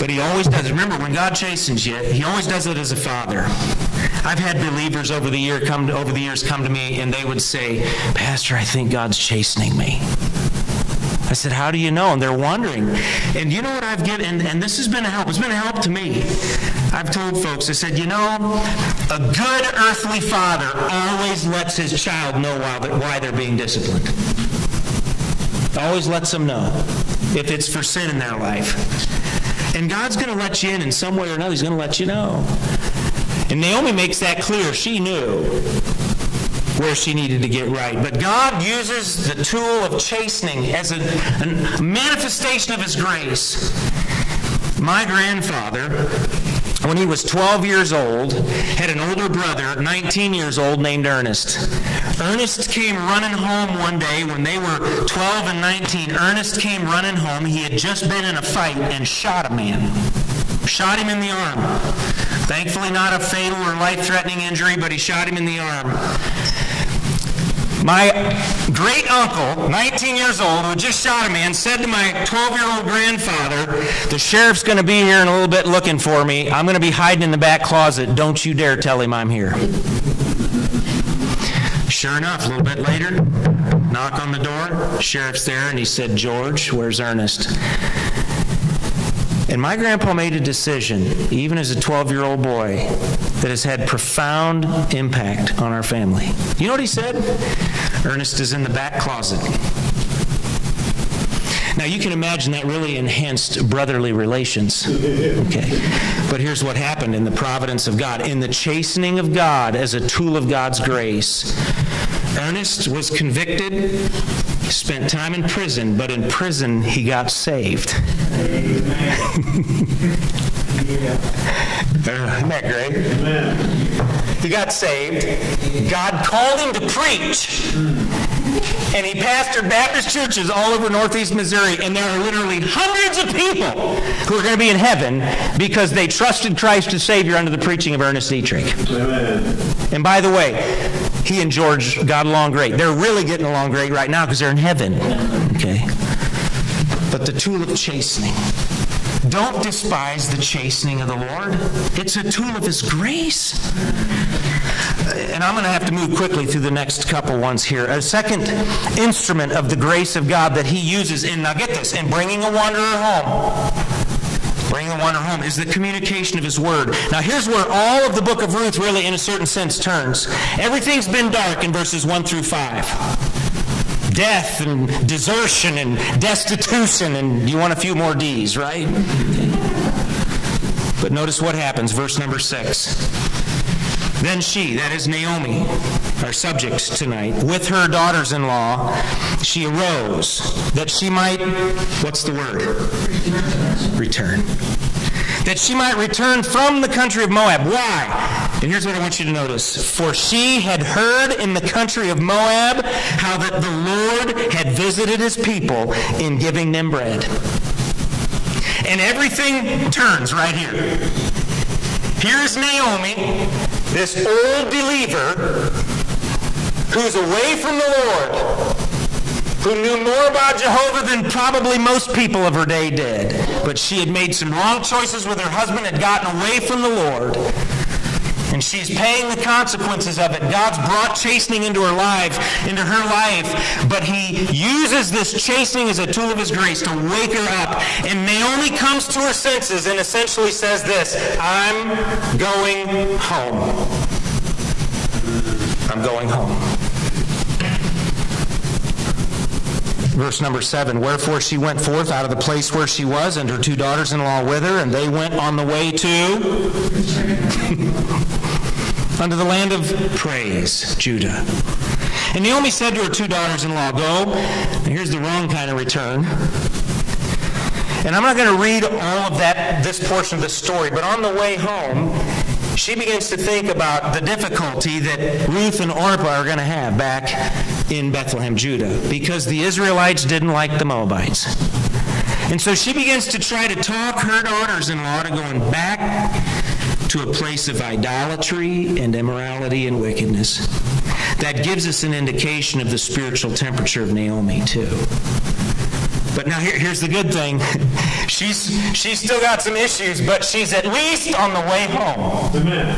[SPEAKER 5] But he always does. Remember, when God chastens you, he always does it as a father. I've had believers over the year come to, over the years come to me and they would say, "Pastor, I think God's chastening me." I said, How do you know? And they're wondering. And you know what I've given, and, and, this has been a help. It's been a help to me. I've told folks, I said, You know, a good earthly father always lets his child know why, why they're being disciplined. Always lets them know if it's for sin in their life. And God's going to let you in in some way or another. He's going to let you know. And Naomi makes that clear. She knew where she needed to get right. But God uses the tool of chastening as a, a manifestation of His grace. My grandfather, when he was 12 years old, had an older brother, 19 years old, named Ernest. Ernest came running home one day when they were 12 and 19. Ernest came running home. He had just been in a fight and shot a man. Shot him in the arm. Thankfully, not a fatal or life threatening injury, but he shot him in the arm. My great uncle, 19 years old, who just shot a man, said to my 12 year old grandfather, The sheriff's going to be here in a little bit looking for me. I'm going to be hiding in the back closet. Don't you dare tell him I'm here. Sure enough, a little bit later, knock on the door, sheriff's there, and he said, George, where's Ernest? And my grandpa made a decision, even as a 12 year old boy, that has had profound impact on our family. You know what he said? Ernest is in the back closet. Now you can imagine that really enhanced brotherly relations. Okay. But here's what happened in the providence of God, in the chastening of God as a tool of God's grace. Ernest was convicted, spent time in prison, but in prison he got saved. Uh, isn't that great? Amen. He got saved. God called him to preach. And he pastored Baptist churches all over northeast Missouri, and there are literally hundreds of people who are going to be in heaven because they trusted Christ as Savior under the preaching of Ernest Deatrick. Amen. And by the way, he and George got along great. They're really getting along great right now because they're in heaven. Okay? But the tool of chastening. Don't despise the chastening of the Lord. It's a tool of His grace. And I'm going to have to move quickly through the next couple ones here. A second instrument of the grace of God that He uses in, now get this, in bringing a wanderer home bring the wanderer home, is the communication of his word. Now, here's where all of the book of Ruth really, in a certain sense, turns. Everything's been dark in verses 1 through 5. Death and desertion and destitution, and you want a few more D's, right? But notice what happens, verse number 6. Then she, that is Naomi, our subject tonight, with her daughters in law, she arose that she might, what's the word? Return. That she might return from the country of Moab. Why? And here's what I want you to notice. For she had heard in the country of Moab how that the Lord had visited his people in giving them bread. And everything turns right here. Here's Naomi this old believer who's away from the Lord, who knew more about Jehovah than probably most people of her day did. But she had made some wrong choices with her husband, had gotten away from the Lord. And she's paying the consequences of it. God's brought chastening into her life, into her life, but he uses this chastening as a tool of his grace to wake her up. And Naomi comes to her senses and essentially says this, I'm going home. I'm going home. Verse number seven, wherefore she went forth out of the place where she was, and her two daughters in law with her, and they went on the way to unto the land of praise, Judah. And Naomi said to her two daughters in law, Go, and here's the wrong kind of return. And I'm not going to read all of that, this portion of the story, but on the way home, she begins to think about the difficulty that Ruth and Orpah are going to have back in Bethlehem, Judah, because the Israelites didn't like the Moabites. And so she begins to try to talk her daughters in law to going back to a place of idolatry and immorality and wickedness. That gives us an indication of the spiritual temperature of Naomi, too. But now here, here's the good thing. she's, she's still got some issues, but she's at least on the way home. Amen.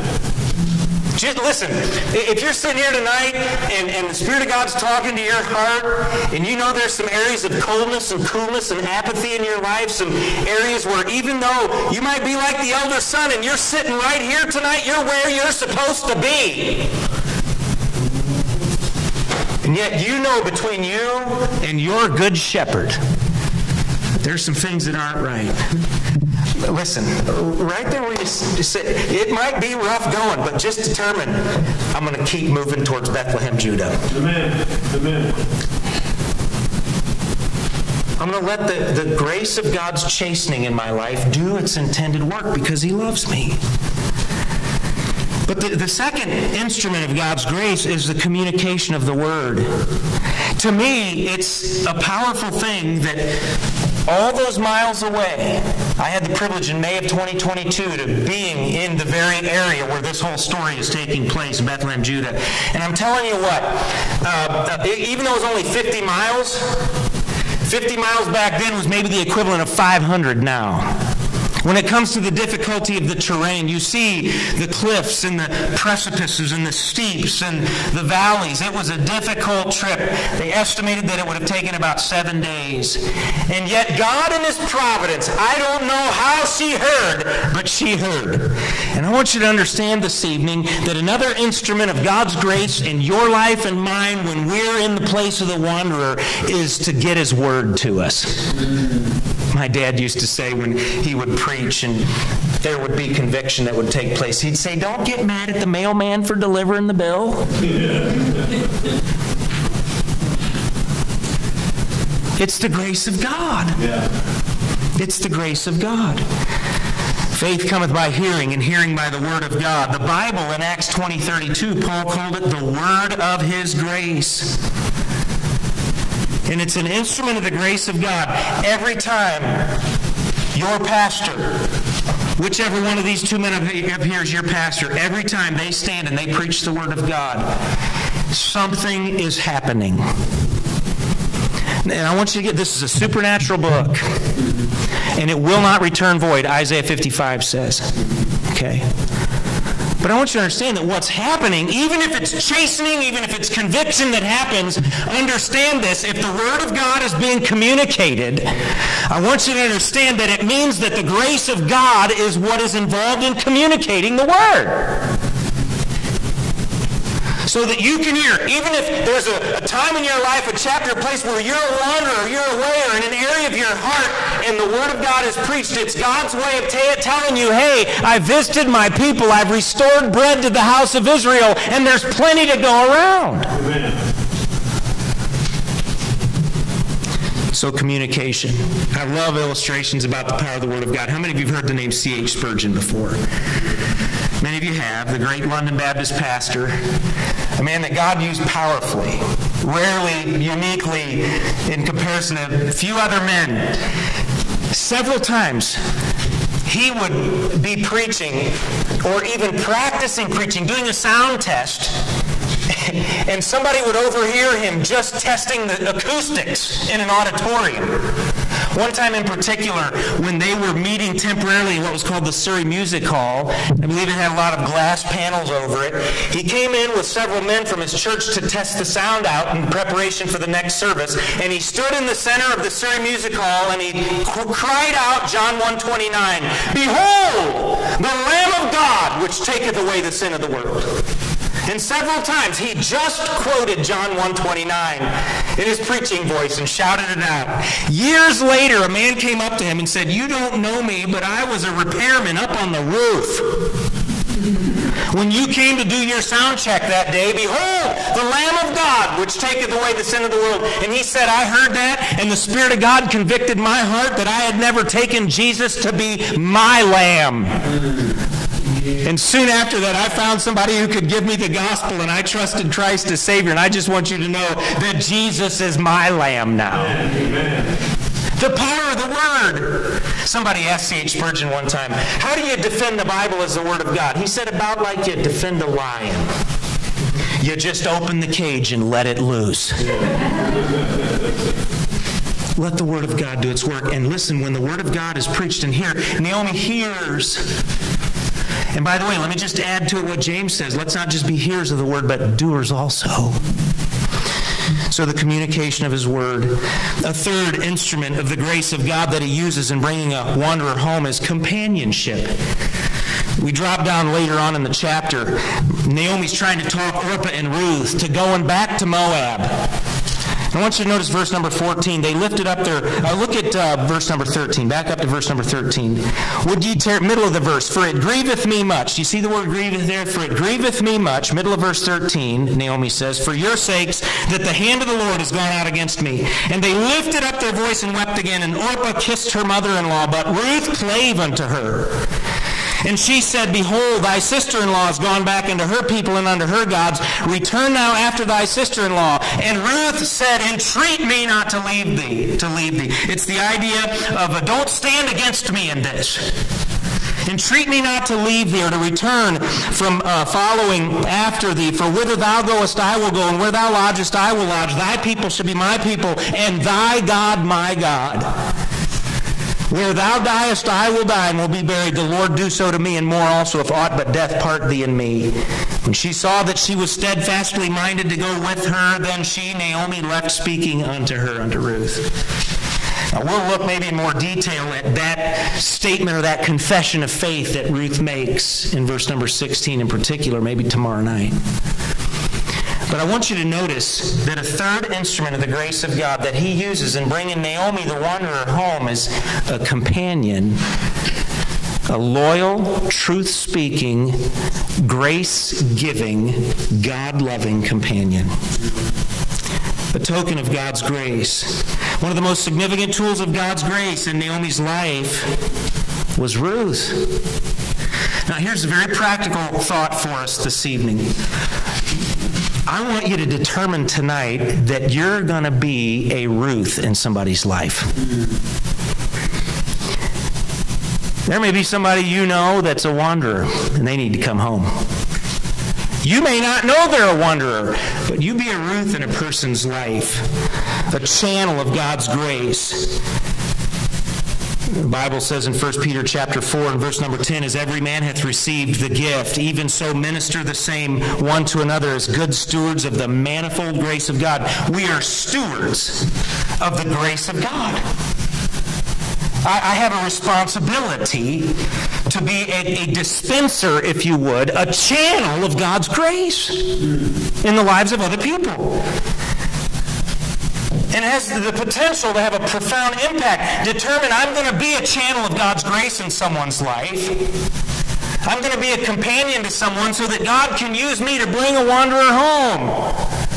[SPEAKER 5] Just listen, if you're sitting here tonight and, and the Spirit of God's talking to your heart, and you know there's some areas of coldness and coolness and apathy in your life, some areas where even though you might be like the elder son and you're sitting right here tonight, you're where you're supposed to be. And yet you know between you and your good shepherd, there's some things that aren't right. Listen, right there where you sit, it might be rough going, but just determine I'm going to keep moving towards Bethlehem, Judah. Amen. Amen. I'm going to let the, the grace of God's chastening in my life do its intended work because He loves me. But the, the second instrument of God's grace is the communication of the Word. To me, it's a powerful thing that all those miles away, I had the privilege in May of 2022 to being in the very area where this whole story is taking place, Bethlehem, Judah. And I'm telling you what, uh, uh even though it was only 50 miles, 50 miles back then was maybe the equivalent of 500 now. When it comes to the difficulty of the terrain, you see the cliffs and the precipices and the steeps and the valleys. It was a difficult trip. They estimated that it would have taken about seven days. And yet, God in His providence, I don't know how she heard, but she heard. And I want you to understand this evening that another instrument of God's grace in your life and mine when we're in the place of the wanderer is to get His word to us. My dad used to say when he would preach and there would be conviction that would take place, he'd say, Don't get mad at the mailman for delivering the bill. It's the grace of God. Yeah. It's the grace of God. Faith cometh by hearing, and hearing by the word of God. The Bible in Acts 20 32, Paul called it the word of his grace. And it's an instrument of the grace of God. Every time your pastor, whichever one of these two men up here is your pastor, every time they stand and they preach the Word of God, something is happening. And I want you to get this is a supernatural book. And it will not return void, Isaiah 55 says. Okay? But I want you to understand that what's happening, even if it's chastening, even if it's conviction that happens, understand this. If the Word of God is being communicated, I want you to understand that it means that the grace of God is what is involved in communicating the Word so that you can hear. Even if there's a, a, time in your life, a chapter, a place where you're a wanderer, you're away, or in an area of your heart, and the Word of God is preached, it's God's way of t- telling you, hey, I visited my people, I've restored bread to the house of Israel, and there's plenty to go around. Amen. So, communication. I love illustrations about the power of the Word of God. How many of you have heard the name C.H. Spurgeon before? Many of you have. The great London Baptist pastor a man that God used powerfully, rarely, uniquely, in comparison to few other men. Several times, he would be preaching or even practicing preaching, doing a sound test, and somebody would overhear him just testing the acoustics in an auditorium. One time in particular, when they were meeting temporarily in what was called the Surrey Music Hall, I believe it had a lot of glass panels over it, he came in with several men from his church to test the sound out in preparation for the next service, and he stood in the center of the Surrey Music Hall and he cried out John 129, Behold, the Lamb of God which taketh away the sin of the world. And several times he just quoted John 129 in his preaching voice and shouted it out. Years later, a man came up to him and said, You don't know me, but I was a repairman up on the roof. When you came to do your sound check that day, behold, the Lamb of God, which taketh away the sin of the world. And he said, I heard that, and the Spirit of God convicted my heart that I had never taken Jesus to be my Lamb. And soon after that, I found somebody who could give me the gospel, and I trusted Christ as Savior. And I just want you to know that Jesus is my lamb now. Amen. The power of the Word. Somebody asked C.H. Spurgeon one time, How do you defend the Bible as the Word of God? He said, About like you defend a lion. You just open the cage and let it loose. Let the Word of God do its work. And listen, when the Word of God is preached in here, Naomi hears and by the way, let me just add to it what James says. Let's not just be hearers of the word, but doers also. So, the communication of his word. A third instrument of the grace of God that he uses in bringing a wanderer home is companionship. We drop down later on in the chapter. Naomi's trying to talk Orpah and Ruth to going back to Moab. I want you to notice verse number 14. They lifted up their, uh, look at uh, verse number 13. Back up to verse number 13. Would ye tear, middle of the verse, for it grieveth me much. You see the word grieveth there? For it grieveth me much. Middle of verse 13, Naomi says, For your sakes, that the hand of the Lord has gone out against me. And they lifted up their voice and wept again. And Orpah kissed her mother in law, but Ruth clave unto her. And she said, Behold, thy sister-in-law is gone back into her people and unto her gods. Return now after thy sister-in-law. And Ruth said, Entreat me not to leave thee, to leave thee. It's the idea of a, don't stand against me in this. Entreat me not to leave thee or to return from uh, following after thee. For whither thou goest, I will go, and where thou lodgest, I will lodge. Thy people shall be my people, and thy God my God. Where thou diest, I will die and will be buried. The Lord do so to me, and more also, if aught but death part thee and me. When she saw that she was steadfastly minded to go with her, then she, Naomi, left speaking unto her, unto Ruth. Now, we'll look maybe in more detail at that statement or that confession of faith that Ruth makes in verse number 16 in particular, maybe tomorrow night. But I want you to notice that a third instrument of the grace of God that he uses in bringing Naomi the wanderer home is a companion, a loyal, truth speaking, grace giving, God loving companion. A token of God's grace. One of the most significant tools of God's grace in Naomi's life was Ruth. Now, here's a very practical thought for us this evening. I want you to determine tonight that you're going to be a Ruth in somebody's life. There may be somebody you know that's a wanderer and they need to come home. You may not know they're a wanderer, but you be a Ruth in a person's life, a channel of God's grace The Bible says in 1 Peter chapter 4 and verse number 10, As every man hath received the gift, even so minister the same one to another as good stewards of the manifold grace of God. We are stewards of the grace of God. I, have a responsibility to be a, a, dispenser, if you would, a channel of God's grace in the lives of other people and has the potential to have a profound impact. Determine I'm going to be a channel of God's grace in someone's life. I'm going to be a companion to someone so that God can use me to bring a wanderer home.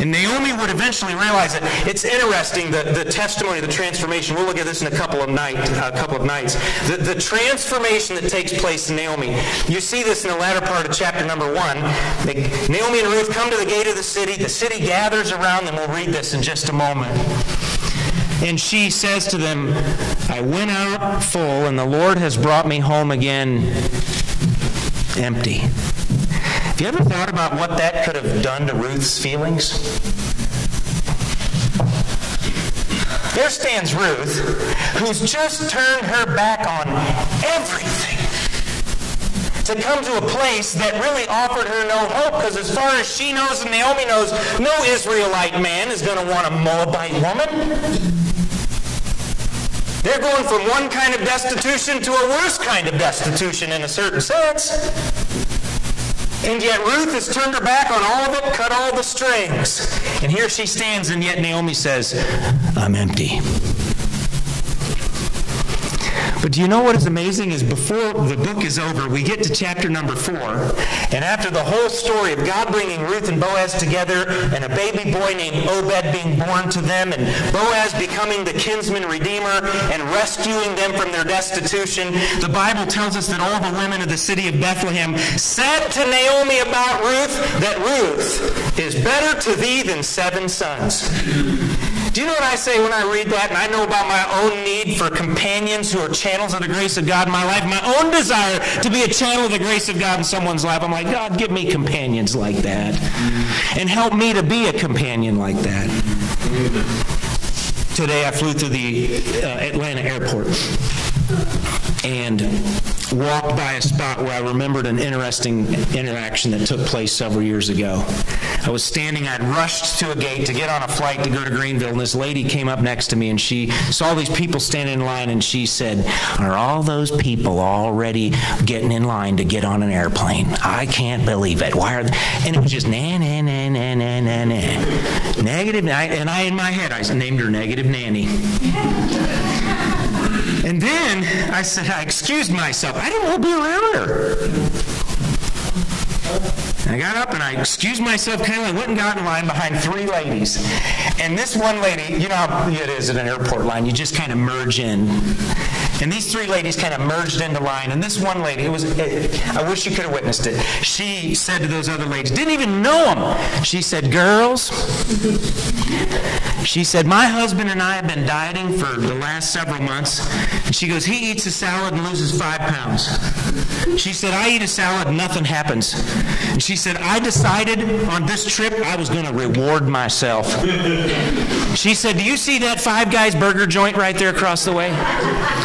[SPEAKER 5] And Naomi would eventually realize it. It's interesting, the, the testimony, the transformation. We'll look at this in a couple of, night, a couple of nights. The, the transformation that takes place in Naomi. You see this in the latter part of chapter number one. Naomi and Ruth come to the gate of the city. The city gathers around them. We'll read this in just a moment. And she says to them, I went out full, and the Lord has brought me home again empty. Have you ever thought about what that could have done to Ruth's feelings? There stands Ruth, who's just turned her back on everything to come to a place that really offered her no hope because as far as she knows and Naomi knows, no Israelite man is going to want a Moabite woman. They're going from one kind of destitution to a worse kind of destitution in a certain sense. And yet Ruth has turned her back on all of it, cut all the strings. And here she stands, and yet Naomi says, I'm empty. But do you know what is amazing is before the book is over, we get to chapter number four, and after the whole story of God bringing Ruth and Boaz together, and a baby boy named Obed being born to them, and Boaz becoming the kinsman redeemer and rescuing them from their destitution, the Bible tells us that all the women of the city of Bethlehem said to Naomi about Ruth that Ruth is better to thee than seven sons. Do you know what I say when I read that? And I know about my own need for companions who are channels of the grace of God in my life, my own desire to be a channel of the grace of God in someone's life. I'm like, God, give me companions like that. And help me to be a companion like that. Today I flew to the uh, Atlanta airport and walked by a spot where I remembered an interesting interaction that took place several years ago. I was standing, I'd rushed to a gate to get on a flight to go to Greenville, and this lady came up next to me and she saw these people standing in line and she said, Are all those people already getting in line to get on an airplane? I can't believe it. Why are they? And it was just na na na na na na na. Negative, and I in my head, I named her Negative Nanny. And then I said, I excused myself. I didn't want to be around her. I got up and I excused myself kindly. I went and got in line behind three ladies. And this one lady, you know how it is at an airport line, you just kind of merge in. And these three ladies kind of merged into line. And this one lady, it was, it, I wish you could have witnessed it. She said to those other ladies, didn't even know them. She said, Girls, she said, My husband and I have been dieting for the last several months. And she goes, He eats a salad and loses five pounds. She said, I eat a salad and nothing happens. And she said, I decided on this trip I was going to reward myself. She said, Do you see that Five Guys burger joint right there across the way?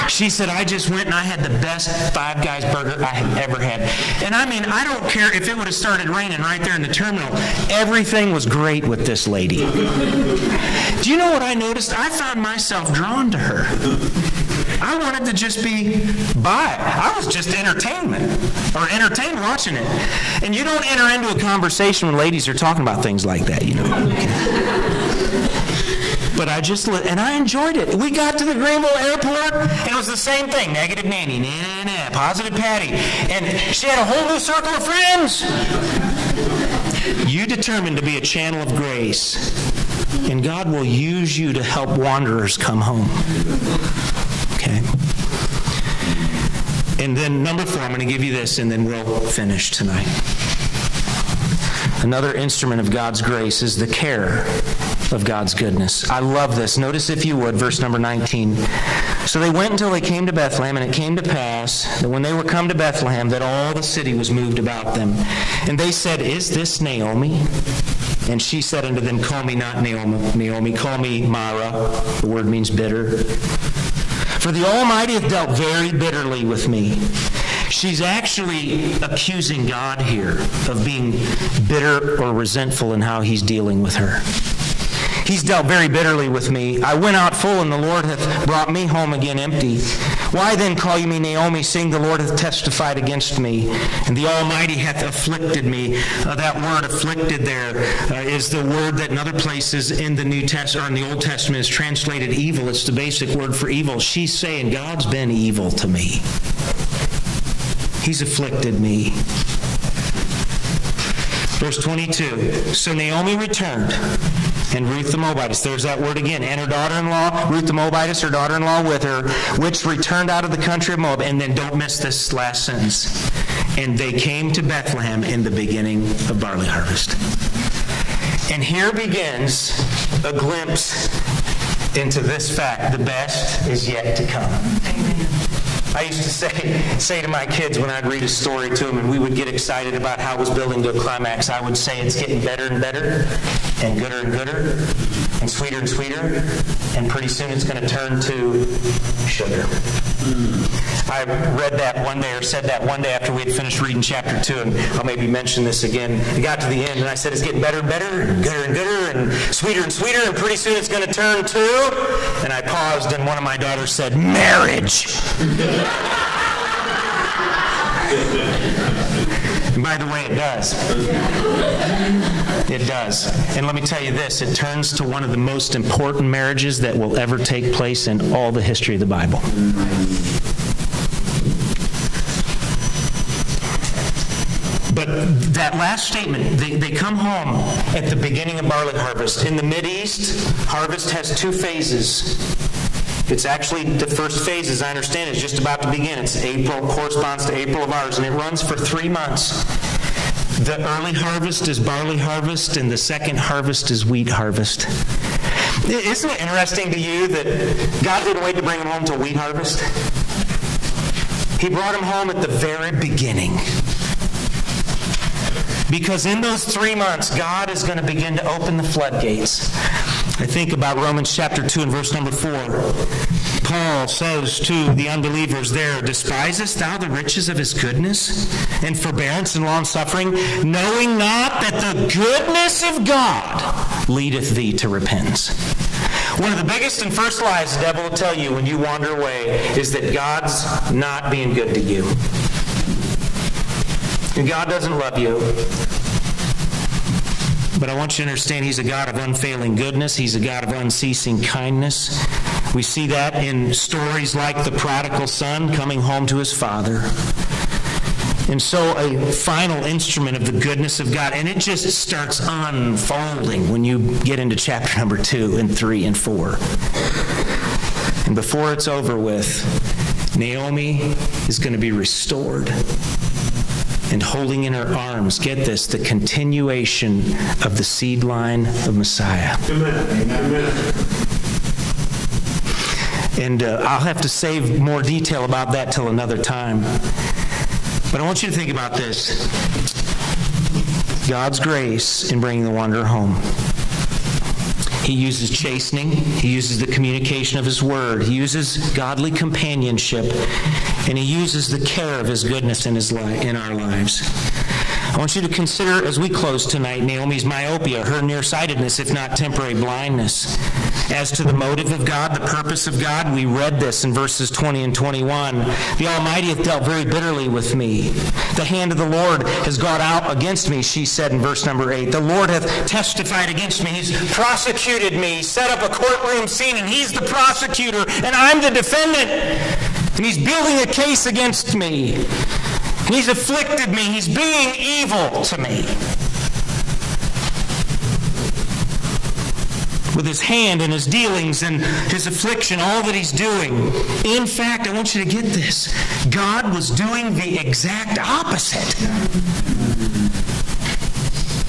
[SPEAKER 5] She said, I just went and I had the best Five Guys burger I had ever had. And I mean, I don't care if it would have started raining right there in the terminal. Everything was great with this lady. Do you know what I noticed? I found myself drawn to her. I wanted to just be by. I was just entertainment or entertained watching it. And you don't enter into a conversation when ladies are talking about things like that, you know. But I just and I enjoyed it. We got to the Greenville airport, and it was the same thing. Negative nanny, nah, nah, nah, positive Patty. And she had a whole new circle of friends. You determined to be a channel of grace, and God will use you to help wanderers come home. Okay? And then number four, I'm going to give you this, and then we'll finish tonight. Another instrument of God's grace is the care of God's goodness. I love this. Notice, if you would, verse number 19. So they went until they came to Bethlehem, and it came to pass that when they were come to Bethlehem, that all the city was moved about them. And they said, Is this Naomi? And she said unto them, Call me not Naomi, Naomi call me Mara. The word means bitter. For the Almighty hath dealt very bitterly with me. She's actually accusing God here of being bitter or resentful in how he's dealing with her. He's dealt very bitterly with me. I went out full, and the Lord hath brought me home again empty. Why then call you me Naomi, seeing the Lord hath testified against me, and the Almighty hath afflicted me? Uh, that word afflicted there uh, is the word that in other places in the New Testament or in the Old Testament is translated evil. It's the basic word for evil. She's saying, God's been evil to me. He's afflicted me. Verse 22 So Naomi returned, and Ruth the Moabitess, there's that word again, and her daughter in law, Ruth the Moabitess, her daughter in law with her, which returned out of the country of Moab. And then don't miss this last sentence. And they came to Bethlehem in the beginning of barley harvest. And here begins a glimpse into this fact the best is yet to come. I used to say, say to my kids when I'd read a story to them and we would get excited about how it was building to a climax, I would say it's getting better and better and gooder and gooder and sweeter and sweeter and pretty soon it's going to turn to sugar. I read that one day or said that one day after we had finished reading chapter 2 and I'll maybe mention this again. I got to the end and I said it's getting better and better and gooder and gooder and sweeter and sweeter and pretty soon it's going to turn to and I paused and one of my daughters said marriage. And by the way, it does. It does. And let me tell you this it turns to one of the most important marriages that will ever take place in all the history of the Bible. But that last statement, they, they come home at the beginning of barley harvest. In the East, harvest has two phases. It's actually the first phase, as I understand it, is just about to begin. It's April, corresponds to April of ours, and it runs for three months. The early harvest is barley harvest, and the second harvest is wheat harvest. Isn't it interesting to you that God didn't wait to bring him home to wheat harvest? He brought him home at the very beginning. Because in those three months, God is going to begin to open the floodgates. I think about Romans chapter 2 and verse number 4. Paul says to the unbelievers there, Despisest thou the riches of his goodness and forbearance and long suffering, knowing not that the goodness of God leadeth thee to repentance? One of the biggest and first lies the devil will tell you when you wander away is that God's not being good to you. And God doesn't love you. But I want you to understand He's a God of unfailing goodness, He's a God of unceasing kindness. We see that in stories like the prodigal son coming home to his father. And so, a final instrument of the goodness of God, and it just starts unfolding when you get into chapter number two and three and four. And before it's over with, Naomi is going to be restored and holding in her arms, get this, the continuation of the seed line of Messiah. Amen. Amen. And uh, I'll have to save more detail about that till another time. But I want you to think about this God's grace in bringing the wanderer home. He uses chastening. He uses the communication of His Word. He uses godly companionship. And He uses the care of His goodness in, his li- in our lives. I want you to consider as we close tonight Naomi's myopia, her nearsightedness, if not temporary blindness. As to the motive of God, the purpose of God, we read this in verses 20 and 21. The Almighty hath dealt very bitterly with me. The hand of the Lord has gone out against me, she said in verse number 8. The Lord hath testified against me. He's prosecuted me, set up a courtroom scene, and he's the prosecutor, and I'm the defendant. And he's building a case against me. He's afflicted me. He's being evil to me. with his hand and his dealings and his affliction, all that he's doing. In fact, I want you to get this God was doing the exact opposite.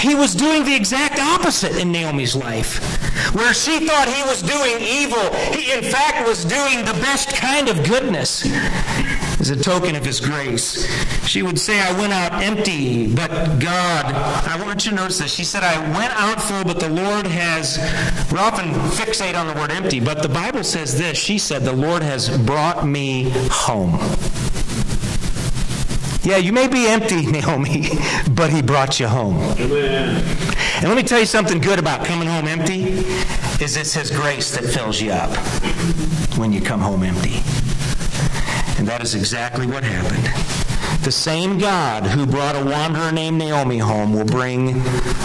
[SPEAKER 5] He was doing the exact opposite in Naomi's life. Where she thought he was doing evil, he in fact was doing the best kind of goodness. As a token of his grace. She would say, I went out empty, but God, I want you to notice this. She said, I went out full, but the Lord has, we often fixate on the word empty, but the Bible says this. She said, The Lord has brought me home. Yeah, you may be empty, Naomi, but he brought you home. Amen. And let me tell you something good about coming home empty is it's his grace that fills you up when you come home empty. And that is exactly what happened. The same God who brought a wanderer named Naomi home will bring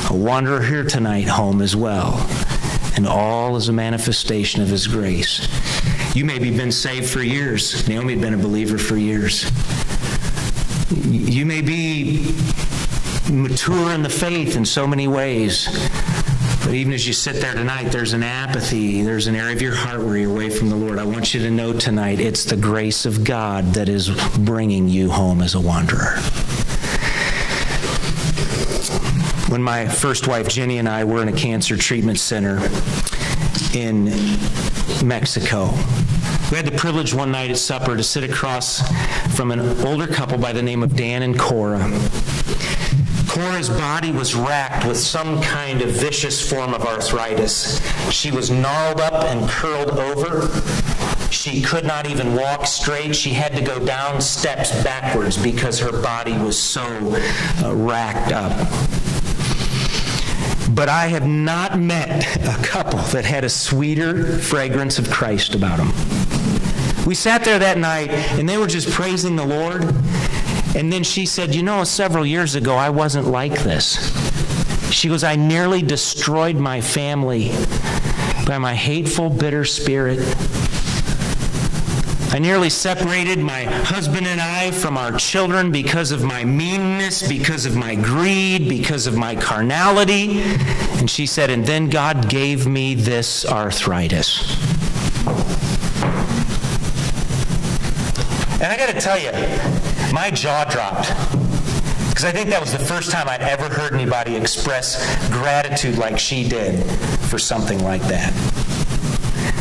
[SPEAKER 5] a wanderer here tonight home as well. And all is a manifestation of his grace. You may maybe been saved for years. Naomi had been a believer for years. You may be mature in the faith in so many ways. But even as you sit there tonight, there's an apathy. There's an area of your heart where you're away from the Lord. I want you to know tonight it's the grace of God that is bringing you home as a wanderer. When my first wife, Jenny, and I were in a cancer treatment center in Mexico, we had the privilege one night at supper to sit across from an older couple by the name of Dan and Cora. Cora's body was racked with some kind of vicious form of arthritis. She was gnarled up and curled over. She could not even walk straight. She had to go down steps backwards because her body was so uh, racked up. But I have not met a couple that had a sweeter fragrance of Christ about them. We sat there that night and they were just praising the Lord. And then she said, You know, several years ago, I wasn't like this. She goes, I nearly destroyed my family by my hateful, bitter spirit. I nearly separated my husband and I from our children because of my meanness, because of my greed, because of my carnality. And she said, and then God gave me this arthritis. And I got to tell you, my jaw dropped. Because I think that was the first time I'd ever heard anybody express gratitude like she did for something like that.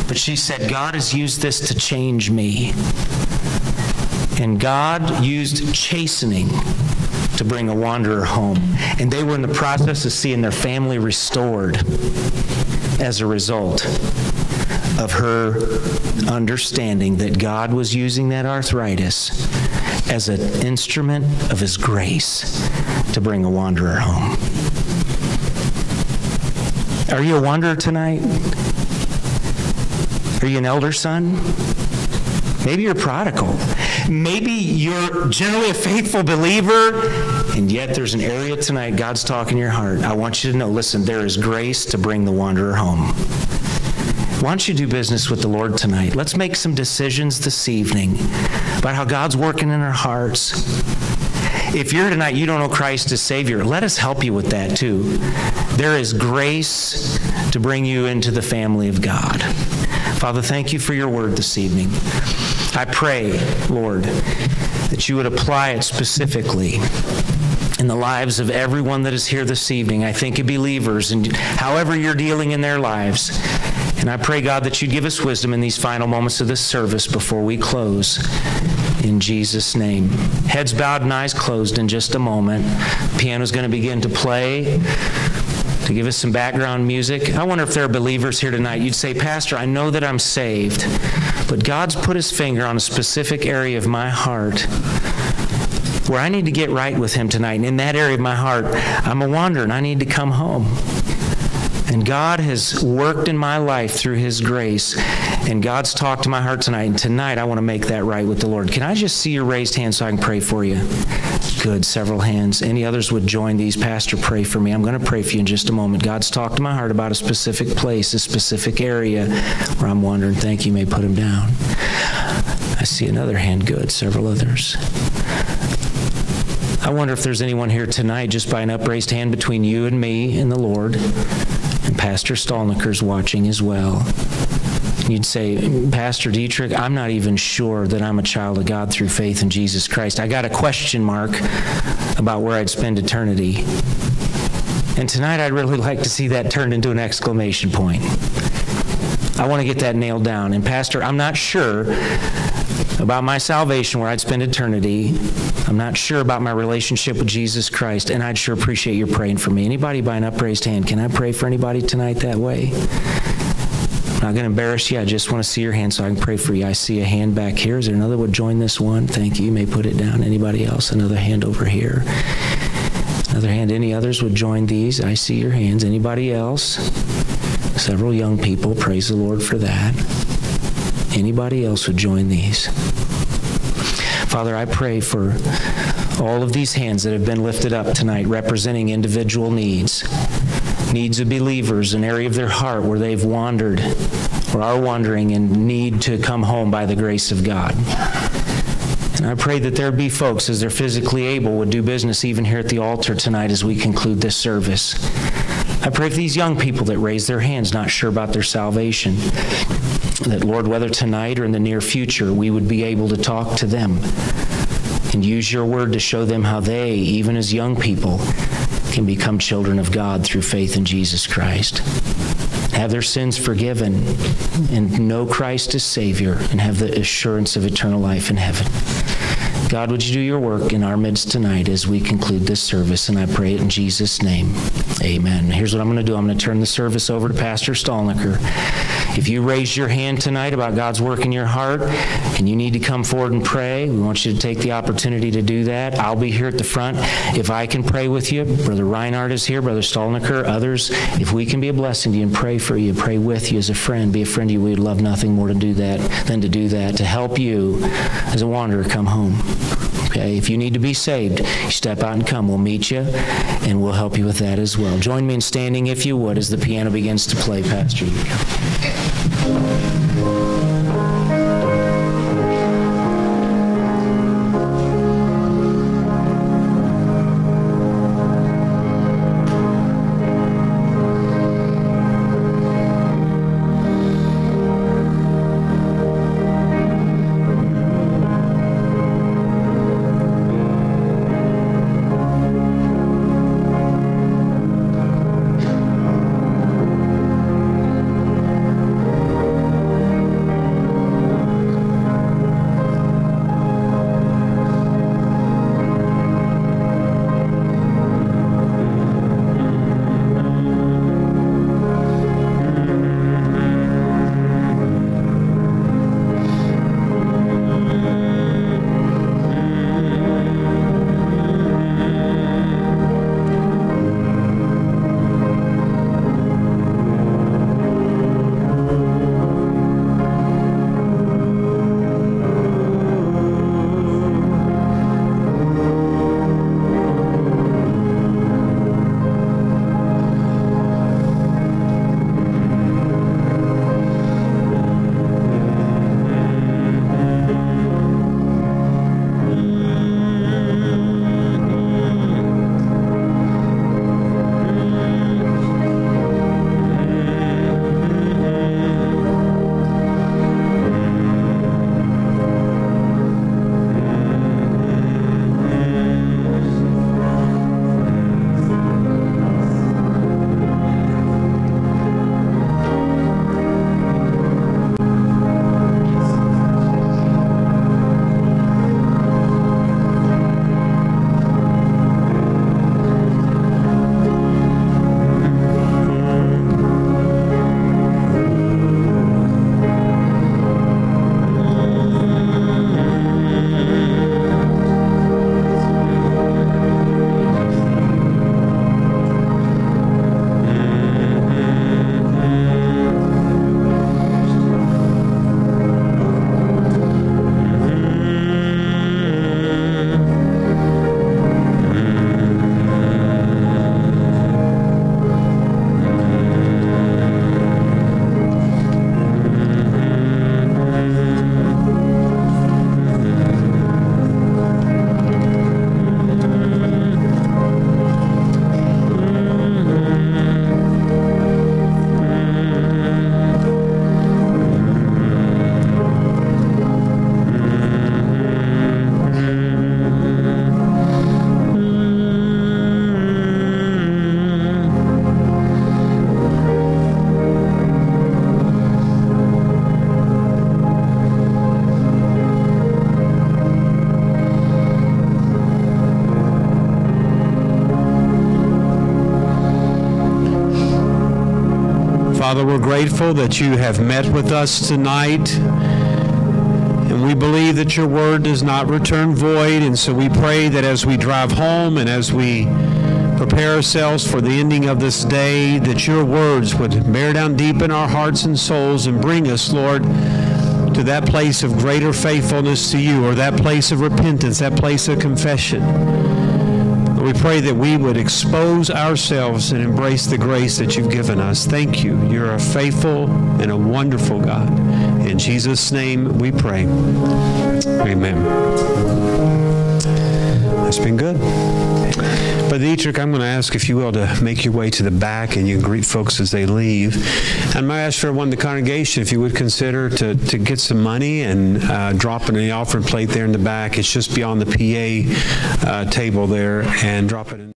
[SPEAKER 5] But she said, God has used this to change me. And God used chastening to bring a wanderer home. And they were in the process of seeing their family restored as a result of her understanding that God was using that arthritis as an instrument of His grace to bring a wanderer home. Are you a wanderer tonight? Are you an elder son? Maybe you're prodigal. Maybe you're generally a faithful believer, and yet there's an area tonight God's talking your heart. I want you to know listen, there is grace to bring the wanderer home. Why don't you do business with the Lord tonight? Let's make some decisions this evening about how God's working in our hearts. If you're tonight, you don't know Christ as Savior, let us help you with that too. There is grace to bring you into the family of God. Father, thank you for your word this evening. I pray, Lord, that you would apply it specifically in the lives of everyone that is here this evening. I think of believers and however you're dealing in their lives. And I pray, God, that you'd give us wisdom in these final moments of this service before we close. In Jesus' name. Heads bowed and eyes closed in just a moment. Piano's going to begin to play to give us some background music. I wonder if there are believers here tonight. You'd say, Pastor, I know that I'm saved, but God's put his finger on a specific area of my heart where I need to get right with him tonight. And in that area of my heart, I'm a wanderer and I need to come home. And God has worked in my life through His grace. And God's talked to my heart tonight. And tonight, I want to make that right with the Lord. Can I just see your raised hand so I can pray for you? Good, several hands. Any others would join these? Pastor, pray for me. I'm going to pray for you in just a moment. God's talked to my heart about a specific place, a specific area where I'm wondering. Thank you. you may put him down. I see another hand. Good, several others. I wonder if there's anyone here tonight just by an upraised hand between you and me and the Lord. Pastor Stallnaker's watching as well. You'd say, Pastor Deatrick, I'm not even sure that I'm a child of God through faith in Jesus Christ. I got a question mark about where I'd spend eternity. And tonight I'd really like to see that turned into an exclamation point. I want to get that nailed down. And Pastor, I'm not sure about my salvation, where I'd spend eternity. I'm not sure about my relationship with Jesus Christ, and I'd sure appreciate your praying for me. Anybody by an upraised hand, can I pray for anybody tonight that way? I'm not going to embarrass you. I just want to see your hand so I can pray for you. I see a hand back here. Is there another would join this one? Thank you. You may put it down. Anybody else? Another hand over here. Another hand. Any others would join these? I see your hands. Anybody else? Several young people. Praise the Lord for that. Anybody else would join these? Father, I pray for all of these hands that have been lifted up tonight representing individual needs needs of believers, an area of their heart where they've wandered or are wandering and need to come home by the grace of God. And I pray that there be folks, as they're physically able, would do business even here at the altar tonight as we conclude this service. I pray for these young people that raise their hands, not sure about their salvation, that, Lord, whether tonight or in the near future, we would be able to talk to them and use your word to show them how they, even as young people, can become children of God through faith in Jesus Christ. Have their sins forgiven and know Christ as Savior and have the assurance of eternal life in heaven. God, would you do your work in our midst tonight as we conclude this service? And I pray it in Jesus' name. Amen. Here's what I'm going to do I'm going to turn the service over to Pastor Stallnaker. If you raised your hand tonight about God's work in your heart and you need to come forward and pray, we want you to take the opportunity to do that. I'll be here at the front. If I can pray with you, Brother Reinhardt is here, Brother Stallnaker, others. If we can be a blessing to you and pray for you, pray with you as a friend, be a friend to you, we'd love nothing more to do that than to do that, to help you as a wanderer come home. Okay, if you need to be saved, step out and come. We'll meet you and we'll help you with that as well. Join me in standing if you would as the piano begins to play, Pastor.
[SPEAKER 2] Father, we're grateful that you have met with us tonight. And we believe that your word does not return void. And so we pray that as we drive home and as we prepare ourselves for the ending of this day, that your words would bear down deep in our hearts and souls and bring us, Lord, to that place of greater faithfulness to you or that place of repentance, that place of confession. Pray that we would expose ourselves and embrace the grace that you've given us. Thank you. You're a faithful and a wonderful God. In Jesus' name we pray. Amen. That's been good. But Deatrick, I'm going to ask, if you will, to make your way to the back and you can greet folks as they leave. And I ask for in the congregation, if you would consider to, to get some money and uh, drop it in the offering plate there in the back. It's just beyond the PA uh, table there and drop it.